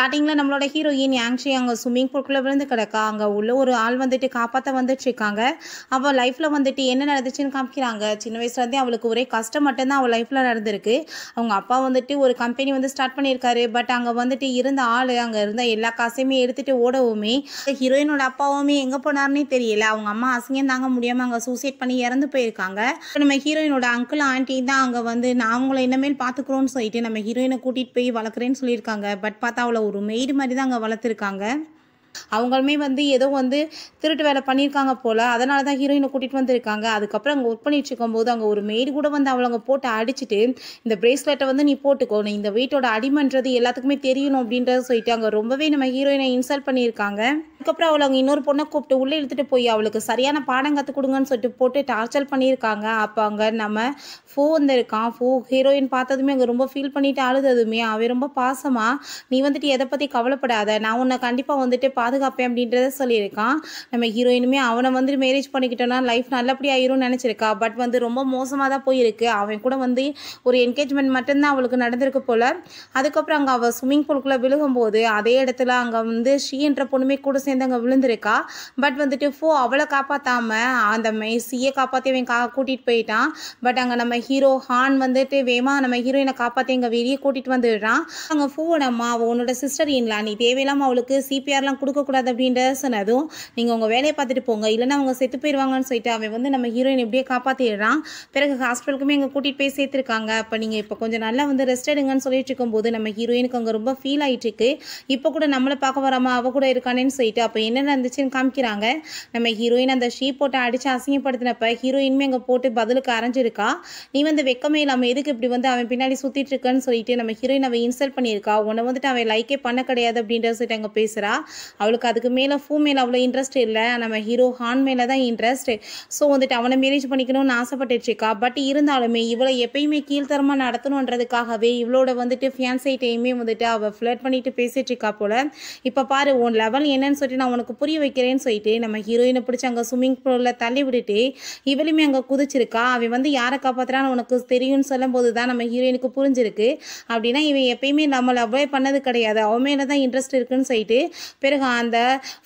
ஸ்டார்டிங்கில் நம்மளோட heroine Yangshi அங்கே ஸ்விம்மிங் பூல்குள்ளே விழுந்து கிடக்கா. அங்கே உள்ள ஒரு ஆள் வந்துட்டு காப்பாற்ற வந்துட்டு இருக்காங்க அவள் லைஃப்பில் வந்துட்டு என்ன நடந்துச்சுன்னு காமிக்கிறாங்க. சின்ன வயசுலேருந்தே அவளுக்கு ஒரே கஷ்டம் மட்டும்தான் அவள் லைஃப்பில் நடந்திருக்கு. அவங்க அப்பா வந்துட்டு ஒரு கம்பெனி வந்து ஸ்டார்ட் பண்ணியிருக்காரு. பட் அங்கே வந்துட்டு இருந்த ஆள் அங்கே இருந்த எல்லா காசையுமே எடுத்துகிட்டு ஓடவுமே ஹீரோயினோட அப்பாவுமே எங்கே போனார்னே தெரியல. அவங்க அம்மா அசிங்கம் தாங்க முடியாமல் அங்கே சூசைட் பண்ணி இறந்து போயிருக்காங்க. நம்ம ஹீரோயினோட அங்கிள் ஆண்டி தான் அங்கே வந்து நான் அவங்கள இனிமேல் பார்த்துக்குறோன்னு சொல்லிட்டு நம்ம ஹீரோயினை கூட்டிகிட்டு போய் வளர்க்குறேன்னு சொல்லியிருக்காங்க. பட் பார்த்தா அவளை ஒரு மெய்டு மாதிரி தான் அங்கே வளர்த்துருக்காங்க. அவங்களுமே வந்து ஏதோ வந்து திருட்டு வேலை பண்ணியிருக்காங்க போல். அதனால தான் ஹீரோயினை கூட்டிகிட்டு வந்திருக்காங்க. அதுக்கப்புறம் அங்கே ஒர்க் பண்ணிட்டு இருக்கும்போது அங்கே ஒரு மெய்டு கூட வந்து அவளை அங்கே போட்டு அடிச்சுட்டு இந்த பிரேஸ்லெட்டை வந்து நீ போட்டுக்கோ நீ இந்த வீட்டோட அடிமன்றது எல்லாத்துக்குமே தெரியணும் அப்படின்றத சொல்லிட்டு அங்கே ரொம்பவே நம்ம ஹீரோயினை இன்சல்ட் பண்ணியிருக்காங்க. அதுக்கப்புறம் அவளை அவங்க இன்னொரு பொண்ணை கூப்பிட்டு உள்ளே இழுத்துட்டு போய் அவளுக்கு சரியான பாடம் கற்றுக் கொடுங்கன்னு சொல்லிட்டு போட்டு டார்ச்சர் பண்ணியிருக்காங்க. அப்போ அங்கே நம்ம ஃபூ வந்திருக்கான். ஃபூ ஹீரோயின் பார்த்ததுமே அங்கே ரொம்ப ஃபீல் பண்ணிட்டு அழுததுமே அவன் ரொம்ப பாசமாக நீ வந்துட்டு எதை பற்றி கவலைப்படாத. நான் உன்னை கண்டிப்பாக வந்துட்டு பாதுகாப்பேன் அப்படின்றத சொல்லியிருக்கான். நம்ம ஹீரோயினுமே அவனை வந்து மேரேஜ் பண்ணிக்கிட்டோன்னா லைஃப் நல்லபடியாக ஆயிரும்னு நினச்சிருக்கா. பட் வந்து ரொம்ப மோசமாக தான் போயிருக்கு. அவன் கூட வந்து ஒரு என்கேஜ்மெண்ட் மட்டும்தான் அவளுக்கு நடந்திருக்கு போல். அதுக்கப்புறம் அங்கே அவள் ஸ்விம்மிங் பூலுக்குள்ளே விழுகும்போது அதே இடத்துல அங்கே வந்து ஷீ என்ற பொண்ணுமே கூட சேர்ந்து அங்கே விழுந்திருக்கா? பட் வந்துட்டு ஃபோ அவளை காப்பாற்றாமல் அந்த மெய்சியை காப்பாற்றி அவன் கா கூட்டிகிட்டு போயிட்டான். பட் அங்கே நம்ம ஹீரோ ஹான் வந்துட்டு வேமா நம்ம ஹீரோயினை காப்பாற்றி எங்கள் வெளியே கூட்டிகிட்டு வந்துடுறான். அங்கே ஃபோன் அம்மா உன்னோட சிஸ்டர் இன்லா நீ தேவையில்லாமல் அவளுக்கு சிபிஆர்லாம் கொடுக்கக்கூடாது அப்படின்ற சொன்னதும் நீங்கள் உங்கள் வேலையை பார்த்துட்டு போங்க. இல்லைன்னா அவங்க செத்து போயிடுவாங்கன்னு சொல்லிட்டு அவன் வந்து நம்ம ஹீரோயின் எப்படியே காப்பாற்றிடுறான் பிறகு ஹாஸ்பிட்டலுக்குமே எங்கள் கூட்டிகிட்டு போய் சேர்த்துருக்காங்க. அப்போ நீங்கள் இப்போ கொஞ்சம் நல்லா வந்து ரெஸ்ட் எடுங்கன்னு சொல்லிட்டு இருக்கும்போது நம்ம ஹீரோயினுக்கு அங்கே ரொம்ப ஃபீல் ஆகிட்டு இருக்கு. இப்போ கூட நம்மளை பார்க்க வராமல் அவ கூட இருக்கானேன்னு சொல்லிட்டு அப்போ என்ன நடந்துச்சுன்னு காமிக்கிறாங்க. நம்ம ஹீரோயின் அந்த ஷீ போட்டு அடிச்சு அசிங்கப்படுத்தினப்ப ஹீரோயினுமே அங்கே போட்டு பதிலுக்கு அரைஞ்சிருக்கா. நீ வந்து வெக்கமே இல்லாமல் எதுக்கு இப்படி வந்து அவன் பின்னாடி சுற்றிட்டு இருக்கன்னு சொல்லிட்டு நம்ம ஹீரோயின் அவன் இன்சல்ட் பண்ணியிருக்கா. உன்னை வந்துட்டு அவன் லைக்கே பண்ண கிடையாது அப்படின்ற சொல்லிட்டு அங்கே பேசுகிறா அவளுக்கு அதுக்கு மேலே ஃபூ மேலே அவ்வளோ இன்ட்ரெஸ்ட் இல்லை. நம்ம ஹீரோ ஹான் மேலே தான் இன்ட்ரெஸ்ட் ஸோ வந்துட்டு அவனை மேரேஜ் பண்ணிக்கணும்னு ஆசைப்பட்டுட்டு இருக்கா. பட் இருந்தாலுமே இவளை எப்பயுமே கீழ்த்தரமாக நடத்தணுன்றதுக்காகவே இவளோட வந்துட்டு ஃபியான்சைட்டையுமே வந்துட்டு அவள் ஃப்ளட் பண்ணிட்டு பேசிட்டு இருக்கா போல. இப்போ பாரு உன் லெவல் என்னன்னு சொல்லிட்டு நான் உனக்கு புரிய வைக்கிறேன்னு சொல்லிட்டு நம்ம ஹீரோயினை பிடிச்சி அங்கே ஸ்விம்மிங் பூலில் தள்ளி விட்டுட்டு இவளுமே அங்கே குதிச்சிருக்கா. அவன் வந்து யாரை காப்பாற்றுறான்னு உனக்கு தெரியும்னு சொல்லும்போது தான் நம்ம ஹீரோயினுக்கு புரிஞ்சிருக்கு. அப்படின்னா இவன் எப்பயுமே நம்மளை அவாய்ட் பண்ணது கிடையாது. அவன் மேலே தான் இன்ட்ரெஸ்ட் இருக்குன்னு சொல்லிட்டு பிறகு அந்த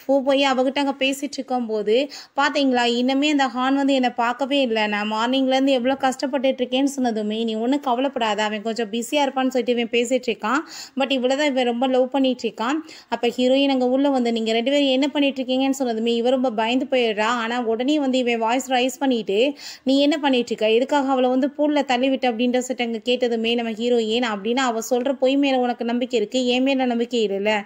ஃபூ போய் அவகிட்ட அங்கே பேசிகிட்டு இருக்கும்போது பார்த்தீங்களா இன்னுமே அந்த ஹான் வந்து என்னை பார்க்கவே இல்லை. நான் மார்னிங்லேருந்து எவ்வளோ கஷ்டப்பட்டுட்டு இருக்கேன்னு சொன்னதுமே நீ ஒன்றும் கவலைப்படாத. அவன் கொஞ்சம் பிஸியாக இருப்பான்னு சொல்லிட்டு இவன் பேசிகிட்டு இருக்கான். பட் இவ்வளோ தான் இவன் ரொம்ப லவ் பண்ணிகிட்டு இருக்கான். அப்போ ஹீரோயின் அங்கே உள்ளே வந்து நீங்கள் ரெண்டு பேர் என்ன பண்ணிட்டு இருக்கீங்கன்னு சொன்னதுமே இவ ரொம்ப பயந்து போயிடுறா. ஆனால் உடனே வந்து இவன் வாய்ஸ் ரைஸ் பண்ணிட்டு நீ என்ன பண்ணிட்டு இருக்க எதுக்காக அவளை வந்து பூலில் தள்ளிவிட்டு அப்படின்ற சொல்லிட்டு அங்கே கேட்டதுமே நம்ம ஹீரோயின் அப்படின்னா அவள் சொல்கிற பொய் மேலே உனக்கு நம்பிக்கை இருக்குது என் மேலே நம்பிக்கை இல்லை.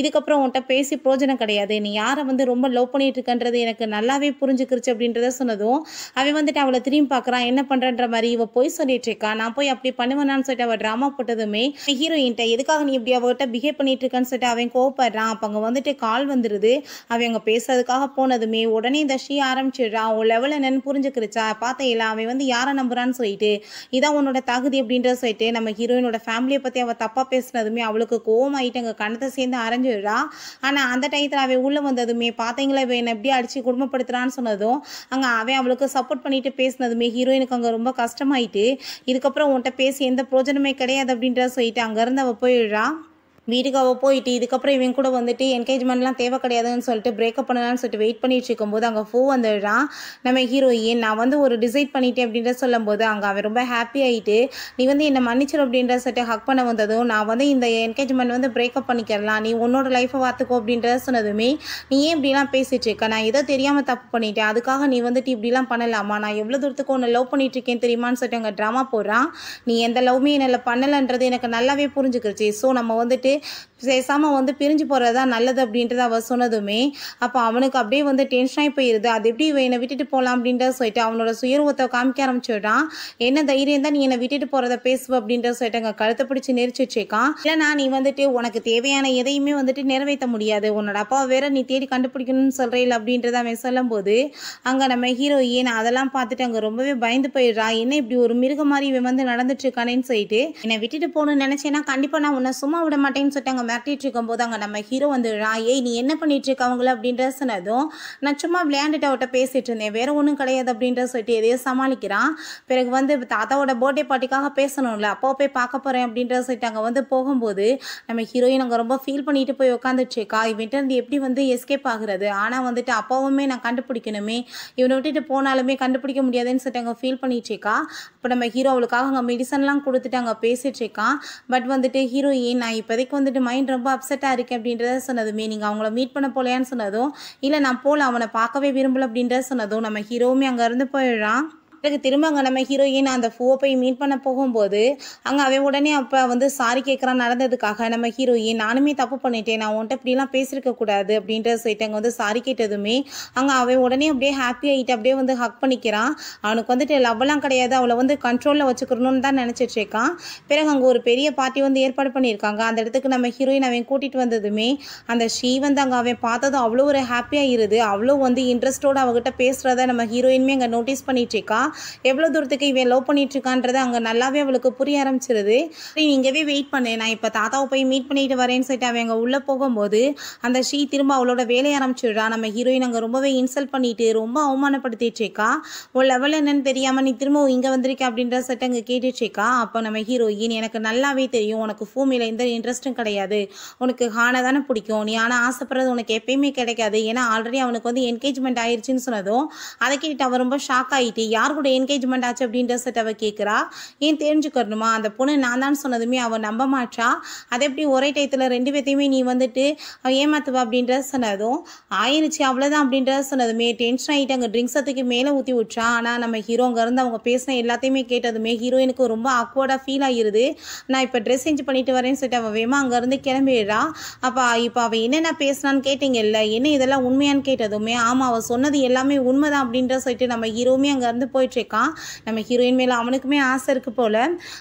இதுக்கப்புறம் உன்கிட்ட பேசி பிரோஜனம் கிடையாது. நீ யாரை வந்து ரொம்ப லவ் பண்ணிட்டுருக்கன்றது எனக்கு நல்லாவே புரிஞ்சுக்கிருச்சு அப்படின்றத சொன்னதும் அவன் வந்துட்டு அவளை திரும்பி பார்க்குறான். என்ன பண்ணுறன்ற மாதிரி இவள் போய் சொல்லிட்டு இருக்கா. நான் போய் அப்படி பண்ணுவேனான்னு சொல்லிட்டு அவள் ட்ராமா போட்டதுமே ஹீரோயின்ட்ட எதுக்காக நீ இப்படி அவர்கிட்ட பிஹேவ் பண்ணிட்டு இருக்கான்னு சொல்லிட்டு அவன் கோவப்படுறான். அப்போ அங்கே வந்துட்டு கால் வந்துருது. அவன் அங்கே பேசுறதுக்காக போனதுமே உடனே இந்த ஷீ ஆரம்பிச்சிடுறான் உன் லெவல் என்னன்னு புரிஞ்சுக்கிருச்சா. பார்த்தேன் அவன் வந்து யாரை நம்புறான்னு சொல்லிட்டு இதான் உன்னோட தகுதி அப்படின்ற சொல்லிட்டு நம்ம ஹீரோயினோட ஃபேமிலியை பற்றி அவள் தப்பாக பேசினதுமே அவளுக்கு கோவம் ஆகிட்டு அங்கே கணத்தை சேர்ந்து அரைஞ்சிடுறா. ஆனால் அந்த டயத்தில் அவன் உள்ளே வந்ததுமே பார்த்தீங்களா இவன் என்னை எப்படி அடித்து குடும்பப்படுத்துறான்னு சொன்னதும் அங்கே அவன் அவளுக்கு சப்போர்ட் பண்ணிட்டு பேசினதுமே ஹீரோயினுக்கு அங்கே ரொம்ப கஷ்டமாயிட்டு இதுக்கப்புறம் உன்கிட்ட பேசி எந்த பிரோஜனமே கிடையாது அப்படின்ற சொல்லிட்டு அங்கேருந்து அவள் போயிடுறான் வீட்டுக்கு அவள் போயிட்டு இதுக்கப்புறம் இவன் கூட வந்துட்டு என்கேஜ்மெண்ட்லாம் தேவை கிடையாதுன்னு சொல்லிட்டு பிரேக்கப் பண்ணலாம்னு சொல்லிட்டு வெயிட் பண்ணிட்டு இருக்கும்போது அங்கே ஃபூ வந்துடுறான். நம்ம ஹீரோயின் நான் வந்து ஒரு டிசைட் பண்ணிட்டேன் அப்படின்ற சொல்லும்போது அங்கே அவன் ரொம்ப ஹாப்பி ஆகிட்டு நீ வந்து என்னை மன்னிச்சிடும் அப்படின்ற சொல்லிட்டு ஹக் பண்ண வந்ததும் நான் வந்து இந்த என்கேஜ்மெண்ட் வந்து பிரேக்கப் பண்ணிக்கிறலாம். நீ உன்னோட லைஃப்பை பார்த்துக்கோ அப்படின்றத சொன்னதுமே நீ ஏன் இப்படிலாம் பேசிட்டு இருக்க? நான் ஏதோ தெரியாமல் தப்பு பண்ணிட்டேன். அதுக்காக நீ வந்துட்டு இப்படிலாம் பண்ணலாமா? நான் எவ்வளோ தூரத்துக்கு உன்னை லவ் பண்ணிட்டு இருக்கேன் தெரியுமான்னு சொல்லிட்டு அங்கே ட்ராமா போடுறான். நீ எந்த லவ்மே என்னால் பண்ணலைன்றது எனக்கு நல்லாவே புரிஞ்சுக்கிடுச்சு ஸோ நம்ம வந்துட்டு பேசாமல் வந்து பிரிஞ்சு போகிறது தான் நல்லது அப்படின்றத அவ சொன்னதுமே. அப்போ அவனுக்கு அப்படியே வந்து டென்ஷனாகி போயிடுது அது எப்படி என்னை விட்டுட்டு போகலாம் அப்படின்றத சொல்லிட்டு அவனோட சுயர்வத்தை காமிக்க ஆரம்பிச்சிடுறான் என்ன தைரியம் தான் நீ என்னை விட்டுட்டு போகிறத பேசுவ அப்படின்றத சொல்லிட்டு அங்கே கழுத்தை பிடிச்சி நெரிச்சு வச்சேக்கான் இல்லைனா நீ வந்துட்டு உனக்கு தேவையான எதையுமே வந்துட்டு நிறைவேற்ற முடியாது. உன்னோட அப்பா வேற நீ தேடி கண்டுபிடிக்கணும்னு சொல்கிறேன் அப்படின்றத அவன் சொல்லும்போது அங்கே நம்ம ஹீரோயின் அதெல்லாம் பார்த்துட்டு அங்கே ரொம்பவே பயந்து போயிடுறா. என்ன இப்படி ஒரு மிருக மாதிரி இவன் வந்து நடந்துட்டு இருக்கானேன்னு சொல்லிட்டு என்னை விட்டுட்டு போகணும்னு நினச்சேன்னா கண்டிப்பாக நான் உன்னை சும்மா விட மாட்டேன்னு அப்படின்னு சொல்லிட்டு அங்கே மிரட்டிட்டு இருக்கும்போது அங்கே நம்ம ஹீரோ வந்து ஏய் நீ என்ன பண்ணிட்டு இருக்க அவங்கள? அப்படின்ற சொன்னதும் நான் சும்மா விளையாண்டுட்டு அவட்ட பேசிட்டு இருந்தேன். வேற ஒன்றும் கிடையாது அப்படின்ற சொல்லிட்டு எதையோ சமாளிக்கிறான். பிறகு வந்து தாத்தாவோட பர்த்டே பார்ட்டிக்காக பேசணும்ல அப்போ போய் பார்க்க போகிறேன் அப்படின்ற சொல்லிட்டு அங்கே வந்து போகும்போது நம்ம ஹீரோயின் அங்கே ரொம்ப ஃபீல் பண்ணிட்டு போய் உட்காந்துட்ருக்கா இவன்ட்டு இருந்து எப்படி வந்து எஸ்கேப் ஆகுறது? ஆனால் வந்துட்டு அப்பாவுமே நான் கண்டுபிடிக்கணுமே. இவனை விட்டுட்டு போனாலுமே கண்டுபிடிக்க முடியாதுன்னு சொல்லிட்டு அங்கே ஃபீல் பண்ணிட்டு இருக்கா? அப்போ நம்ம ஹீரோ அவளுக்காக அங்கே மெடிசன்லாம் கொடுத்துட்டு அங்கே பேசிட்டு இருக்கான். பட் வந்துட்டு ஹீரோயின் நான் இப்போதைக்கு வந்துட்டு மைண்ட் ரொம்ப அப்செட்டாக இருக்குது அப்படின்றத சொன்னதுமே நீங்கள் அவங்கள மீட் பண்ண போலையான்னு சொன்னதும் இல்லை நான் போகல அவனை பார்க்கவே விரும்பல அப்படின்றத சொன்னதும் நம்ம ஹீரோவுமே அங்கே இருந்து போயிடுறான். பிறகு திரும்ப அங்கே நம்ம ஹீரோயின் அந்த ஃபூவை போய் மீட் பண்ண போகும்போது அங்கே அவன் உடனே அப்போ வந்து சாரி கேட்குறான் நடந்ததுக்காக நம்ம ஹீரோயின் நானுமே தப்பு பண்ணிட்டேன். நான் உன்ட்ட இப்படிலாம் பேசியிருக்க கூடாது அப்படின்ற சொல்லிட்டு அங்கே வந்து சாரி கேட்டதுமே அங்கே அவன் உடனே அப்படியே ஹாப்பி ஆகிட்டு அப்படியே வந்து ஹக் பண்ணிக்கிறான். அவனுக்கு வந்துட்டு லவ்வெல்லாம் கிடையாது. அவளை வந்து கண்ட்ரோலில் வச்சுக்கணும்னு தான் நினச்சிட்டு இருக்கான். பிறகு அங்கே ஒரு பெரிய பார்ட்டி வந்து ஏற்பாடு பண்ணியிருக்காங்க. அந்த இடத்துக்கு நம்ம ஹீரோயின் அவன் கூட்டிகிட்டு வந்ததுமே அந்த ஸ்ரீ வந்து அங்கே அவன் பார்த்ததும் அவ்வளோ ஒரு ஹாப்பியாக இருது. அவ்வளோ வந்து இன்ட்ரெஸ்டோடு அவகிட்ட பேசுகிறத நம்ம ஹீரோயினுமே அங்கே நோட்டீஸ் பண்ணிட்டு இருக்கா. எவ்வளோ தூரத்துக்கு இவன் லவ் பண்ணிட்டு இருக்கான்றது அங்கே நல்லாவே அவளுக்கு புரிய ஆரம்பிச்சிருது. நீ இங்கேவே வெயிட் பண்ணு. நான் இப்போ தாத்தாவை போய் மீட் பண்ணிட்டு வரேன்னு சொல்லிட்டு அவன் அங்கே உள்ளே போகும்போது அந்த ஷீ திரும்ப அவளோட வேலையை ஆரம்பிச்சிடுறா. நம்ம ஹீரோயின் அங்கே ரொம்பவே இன்சல்ட் பண்ணிட்டு ரொம்ப அவமானப்படுத்திட்டு இருக்கா. உன் லெவல் என்னன்னு தெரியாமல் நீ திரும்ப இங்கே வந்திருக்க அப்படின்ற சொல்லிட்டு அங்கே கேட்டுட்டு இருக்கா. அப்போ நம்ம ஹீரோயின் எனக்கு நல்லாவே தெரியும். உனக்கு பூமியில் எந்த இன்ட்ரெஸ்ட்டும் கிடையாது. உனக்கு ஹானை தானே பிடிக்கும். நீ ஆனால் ஆசைப்படுறது உனக்கு எப்பயுமே கிடைக்காது. ஏன்னா ஆல்ரெடி அவனுக்கு வந்து என்கேஜ்மெண்ட் ஆயிடுச்சுன்னு சொன்னதும் அதை கேட்டு அவன் ரொம்ப ஷாக் ஆகிட்டு யார் கூட என்கேஜ்மெண்ட் ஆச்சு அப்படின்ற செட் அவள் கேட்குறா ஏன் தெரிஞ்சுக்கணுமா? அந்த பொண்ணு நான் தான் சொன்னதுமே அவள் நம்ப மாட்டா அது எப்படி ஒரே டயத்தில் ரெண்டு பேர்த்தையுமே நீ வந்துட்டு அவள் ஏமாத்துவா அப்படின்ற சொன்னதும் ஆயிருச்சு அவ்வளோதான் அப்படின்ற சொன்னதுமே டென்ஷன் ஆகிட்டு அங்கே ட்ரிங்க்ஸ் அதுக்கு மேலே ஊற்றி விட்றா. ஆனால் நம்ம ஹீரோ அங்கேருந்து அவங்க பேசின எல்லாத்தையுமே கேட்டதுமே ஹீரோயினுக்கு ரொம்ப அக்வர்டாக ஃபீல் ஆகிருது. நான் இப்போ ட்ரெஸ் சேஞ்ச் பண்ணிட்டு வரேன்னு சொல்லிட்டு அவள் வேமா அங்கேருந்து கிளம்பிடுறா. அப்போ இப்போ அவள் என்னென்ன பேசினான்னு கேட்டீங்கல்ல என்ன இதெல்லாம் உண்மையான்னு கேட்டதுமே ஆமாம் அவள் சொன்னது எல்லாமே உண்மைதான் அப்படின்ற சொல்லிட்டு நம்ம ஹீரோவுமே அங்கேருந்து போயிட்டுருக்கான். நம்ம ஹீரோயின் மேலே அவனுக்குமே ஆசை இருக்குது போல்.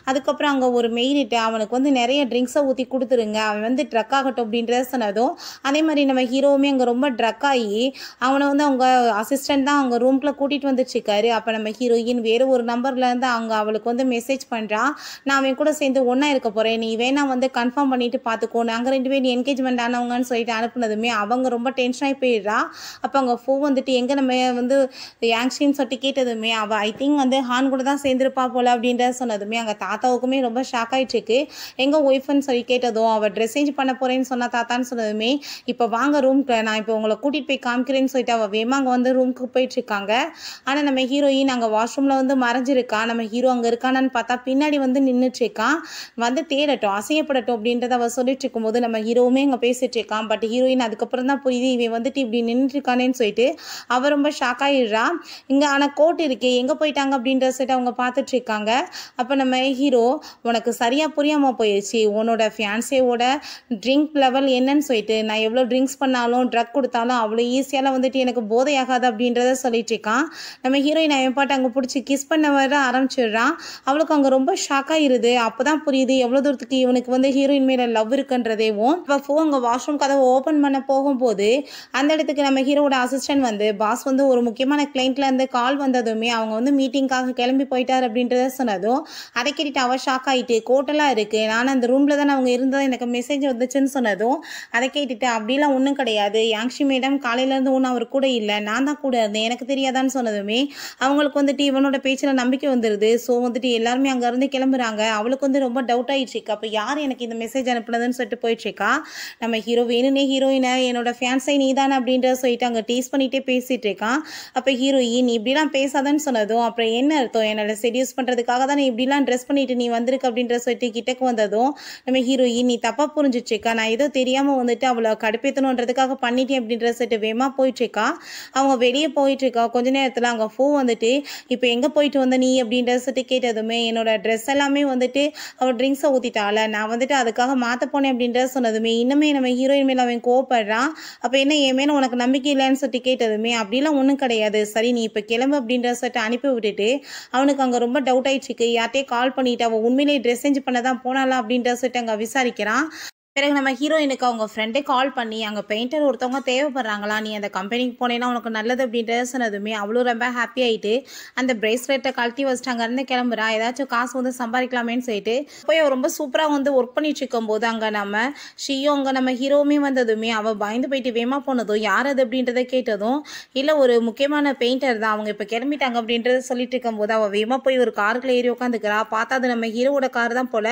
அதுக்கப்புறம் அங்கே ஒரு மெயினிட்டு அவனுக்கு வந்து நிறைய ட்ரிங்க்ஸை ஊற்றி கொடுத்துருங்க. அவன் வந்து ட்ரக் ஆகட்டும் அப்படின்றத சொன்னதும் அதே மாதிரி நம்ம ஹீரோவுமே அங்கே ரொம்ப ட்ரக் ஆகி அவனை வந்து அவங்க அசிஸ்டன்ட் தான் அவங்க ரூம்குள்ளே கூட்டிகிட்டு வந்துச்சுக்காரு அப்போ நம்ம ஹீரோயின் வேறு ஒரு நம்பர்லேருந்து அவங்க அவளுக்கு வந்து மெசேஜ் பண்ணுறா நான் அவன் கூட சேர்ந்து ஒன்றா இருக்க போகிறேன் நீ வேணா வந்து கன்ஃபார்ம் பண்ணிவிட்டு பார்த்துக்கோ நாங்கள் ரெண்டு பேரும் என்கேஜ்மெண்ட் ஆனவங்கன்னு சொல்லிட்டு அனுப்புனதுமே அவங்க ரொம்ப டென்ஷன் ஆகி போயிடுறா. அப்போ அவங்க ஃபோ வந்துட்டு எங்கே நம்ம வந்து யாங்ஷின்னு சொல்லிட்டு கேட்டதுமே அவள் ஐ திங்க் வந்து ஹான் கூட தான் சேர்ந்துருப்பா போல அப்படின்ற சொன்னதுமே அங்கே தாத்தாவுக்குமே ரொம்ப ஷாக் ஆயிட்டுருக்கு. எங்கள் ஒய்ஃப்னு சொல்லி கேட்டதும் அவள் ட்ரெஸ் சேஞ்ச் பண்ண போகிறேன்னு சொன்னால் தாத்தான்னு சொன்னதுமே இப்போ வாங்க ரூம்க்கு நான் இப்போ உங்களை கூட்டிகிட்டு போய் காமிக்கிறேன்னு சொல்லிட்டு அவள் வேமா அங்கே வந்து ரூமுக்கு போயிட்டு இருக்காங்க ஆனால் நம்ம ஹீரோயின் அங்கே வாஷ்ரூமில் வந்து மறைஞ்சிருக்கா நம்ம ஹீரோ அங்கே இருக்கானான்னு பார்த்தா பின்னாடி வந்து நின்றுட்டு இருக்கான் வந்து தேடட்டும் அசையப்படட்டும் அப்படின்றத அவள் சொல்லிட்டு இருக்கும்போது நம்ம ஹீரோவுமே அங்கே பேசிட்டு இருக்கான் பட் ஹீரோயின் அதுக்கப்புறம் தான் புரியுது இவன் வந்துட்டு இப்படி நின்றுட்டு இருக்கானேன்னு சொல்லிட்டு அவள் ரொம்ப ஷாக் ஆகிடுறா இங்கே ஆனால் கோட் இருக்கே எங்கே போயிட்டாங்க அப்படின்ற சொல்லிட்டு அவங்க பார்த்துட்டு இருக்காங்க. அப்போ நம்ம ஹீரோ உனக்கு சரியாக புரியாமல் போயிடுச்சு உன்னோட ஃபியான்சேவோட ட்ரிங்க் லெவல் என்னன்னு சொல்லிட்டு நான் எவ்வளோ ட்ரிங்க்ஸ் பண்ணாலும் ட்ரக் கொடுத்தாலும் அவ்வளோ ஈஸியால் வந்துட்டு எனக்கு போதையாகாது அப்படின்றத சொல்லிட்டு இருக்கான். நம்ம ஹீரோயின் அவன் பாட்டு அங்கே பிடிச்சி கிஸ் பண்ண வர ஆரம்பிச்சிடுறான். அவளுக்கு அங்கே ரொம்ப ஷாக்காக இருது அப்போ தான் புரியுது எவ்வளோ தூரத்துக்கு இவனுக்கு வந்து ஹீரோயின் மேலே லவ் இருக்குன்றதேவும். இப்போ ஃபோ அங்கே வாஷ்ரூம் கதவை ஓப்பன் பண்ண போகும்போது அந்த இடத்துக்கு நம்ம ஹீரோட அசிஸ்டன்ட் வந்து பாஸ் வந்து ஒரு முக்கியமான கிளைண்ட்லேருந்து கால் வந்ததுமே அவங்க வந்து மீட்டிங்காக கிளம்பி போயிட்டார் அப்படின்றத சொன்னதும் அதை கேட்டுட்டு அவள் ஷாக் ஆகிட்டு கோட்டெல்லாம் இருக்குது நான் அந்த ரூமில் தான் அவங்க இருந்தது எனக்கு மெசேஜ் வந்துச்சுன்னு சொன்னதும் அதை கேட்டுட்டு அப்படிலாம் ஒன்றும் கிடையாது. யாங்ஷி மேடம் காலையிலேருந்து ஒன்றும் அவர் கூட இல்லை. நான் தான் கூட இருந்தேன். எனக்கு தெரியாதான்னு சொன்னதுமே அவங்களுக்கு வந்துட்டு இவனோட பேச்சில் நம்பிக்கை வந்துடுது ஸோ வந்துட்டு எல்லாருமே அங்கேருந்து கிளம்புறாங்க. அவளுக்கு வந்து ரொம்ப டவுட் ஆயிடுச்சு. அப்போ யார் எனக்கு இந்த மெசேஜ் அனுப்புனதுன்னு சொல்லிட்டு போயிட்டு இருக்கா நம்ம ஹீரோ வேணுனே ஹீரோயினை என்னோட ஃபேன்ஸை நீ தானே அப்படின்ற சொல்லிட்டு அங்கே டீஸ் பண்ணிகிட்டே பேசிகிட்டு இருக்கான். அப்போ ஹீரோயின் இப்படிலாம் பேசாதன்னு வந்ததும் அப்புறம் என்ன அர்த்தம்? என்னோட செடியூஸ் பண்ணுறதுக்காக தான் நீ இப்படிலாம் ட்ரெஸ் பண்ணிட்டு நீ வந்திருக்க அப்படின்ற சொல்லிட்டு கிட்டக்கு வந்ததும் நம்ம ஹீரோயின் நீ தப்பாக புரிஞ்சிச்சுக்கா நான் ஏதோ தெரியாமல் வந்துட்டு அவளை கடுப்பேற்றணுன்றதுக்காக பண்ணிட்டேன் அப்படின்ற சொல்லிட்டு வேகமாக போயிட்டுருக்கா அவங்க வெளியே போயிட்டுருக்கா கொஞ்ச நேரத்தில் அங்கே ஃபோ வந்துட்டு இப்போ எங்கே போயிட்டு வந்த நீ? அப்படின்ற சொல்லிட்டு கேட்டதுமே என்னோட ட்ரெஸ் எல்லாமே வந்துட்டு அவள் ட்ரிங்க்ஸை ஊற்றிட்டால நான் வந்துட்டு அதுக்காக மாற்ற போனேன் அப்படின்ற சொன்னதுமே இன்னுமே நம்ம ஹீரோயின் மேலே அவன் கோவப்படுறான். அப்போ என்ன என் மேலே உனக்கு நம்பிக்கை இல்லைன்னு சொல்லிட்டு கேட்டதுமே அப்படிலாம் ஒன்றும் கிடையாது. சரி நீ இப்போ கிளம்பு அப்படின்ற சொல்லிட்டு அனுப்பி விட்டுட்டு அவனுக்கு அங்கே ரொம்ப டவுட் ஆயிடுச்சு. யார்ட்டே கால் பண்ணிட்டு அவள் உண்மையிலேயே ட்ரெஸ் சேஞ்ச் பண்ண தான் போனாலா அப்படின்ற சொல்லிட்டு அங்கே விசாரிக்கிறான். பிறகு நம்ம ஹீரோயினுக்கு அவங்க ஃப்ரெண்டே கால் பண்ணி அங்கே பெயிண்டர் ஒருத்தவங்க தேவைப்படுறாங்களா நீ அந்த கம்பெனிக்கு போனேன்னா உனக்கு நல்லது அப்படின்ட்டு சொன்னதுமே அவ்வளோ ரொம்ப ஹாப்பி ஆகிட்டு அந்த பிரேஸ்லெட்டை கழட்டி வச்சுட்டு அங்கேருந்து கிளம்புறா. ஏதாச்சும் காசு வந்து சம்பாதிக்கலாமேன்னு சொல்லிட்டு போய் அவள் ரொம்ப சூப்பராக வந்து ஒர்க் பண்ணிட்டு இருக்கும்போது அங்கே நம்ம ஷியோ அங்கே நம்ம ஹீரோவுமே வந்ததுமே அவள் பயந்து போயிட்டு வேமா போனதும் யார் அது அப்படின்றத கேட்டதும் இல்லை ஒரு முக்கியமான பெயிண்டர் தான் அவங்க இப்போ கிளம்பிட்டாங்க அப்படின்றத சொல்லிட்டு இருக்கும்போது அவள் வேமா போய் ஒரு காருக்குள்ளே ஏறி உட்காந்துக்கிறா பார்த்தா அது நம்ம ஹீரோவோட கார் தான் போல.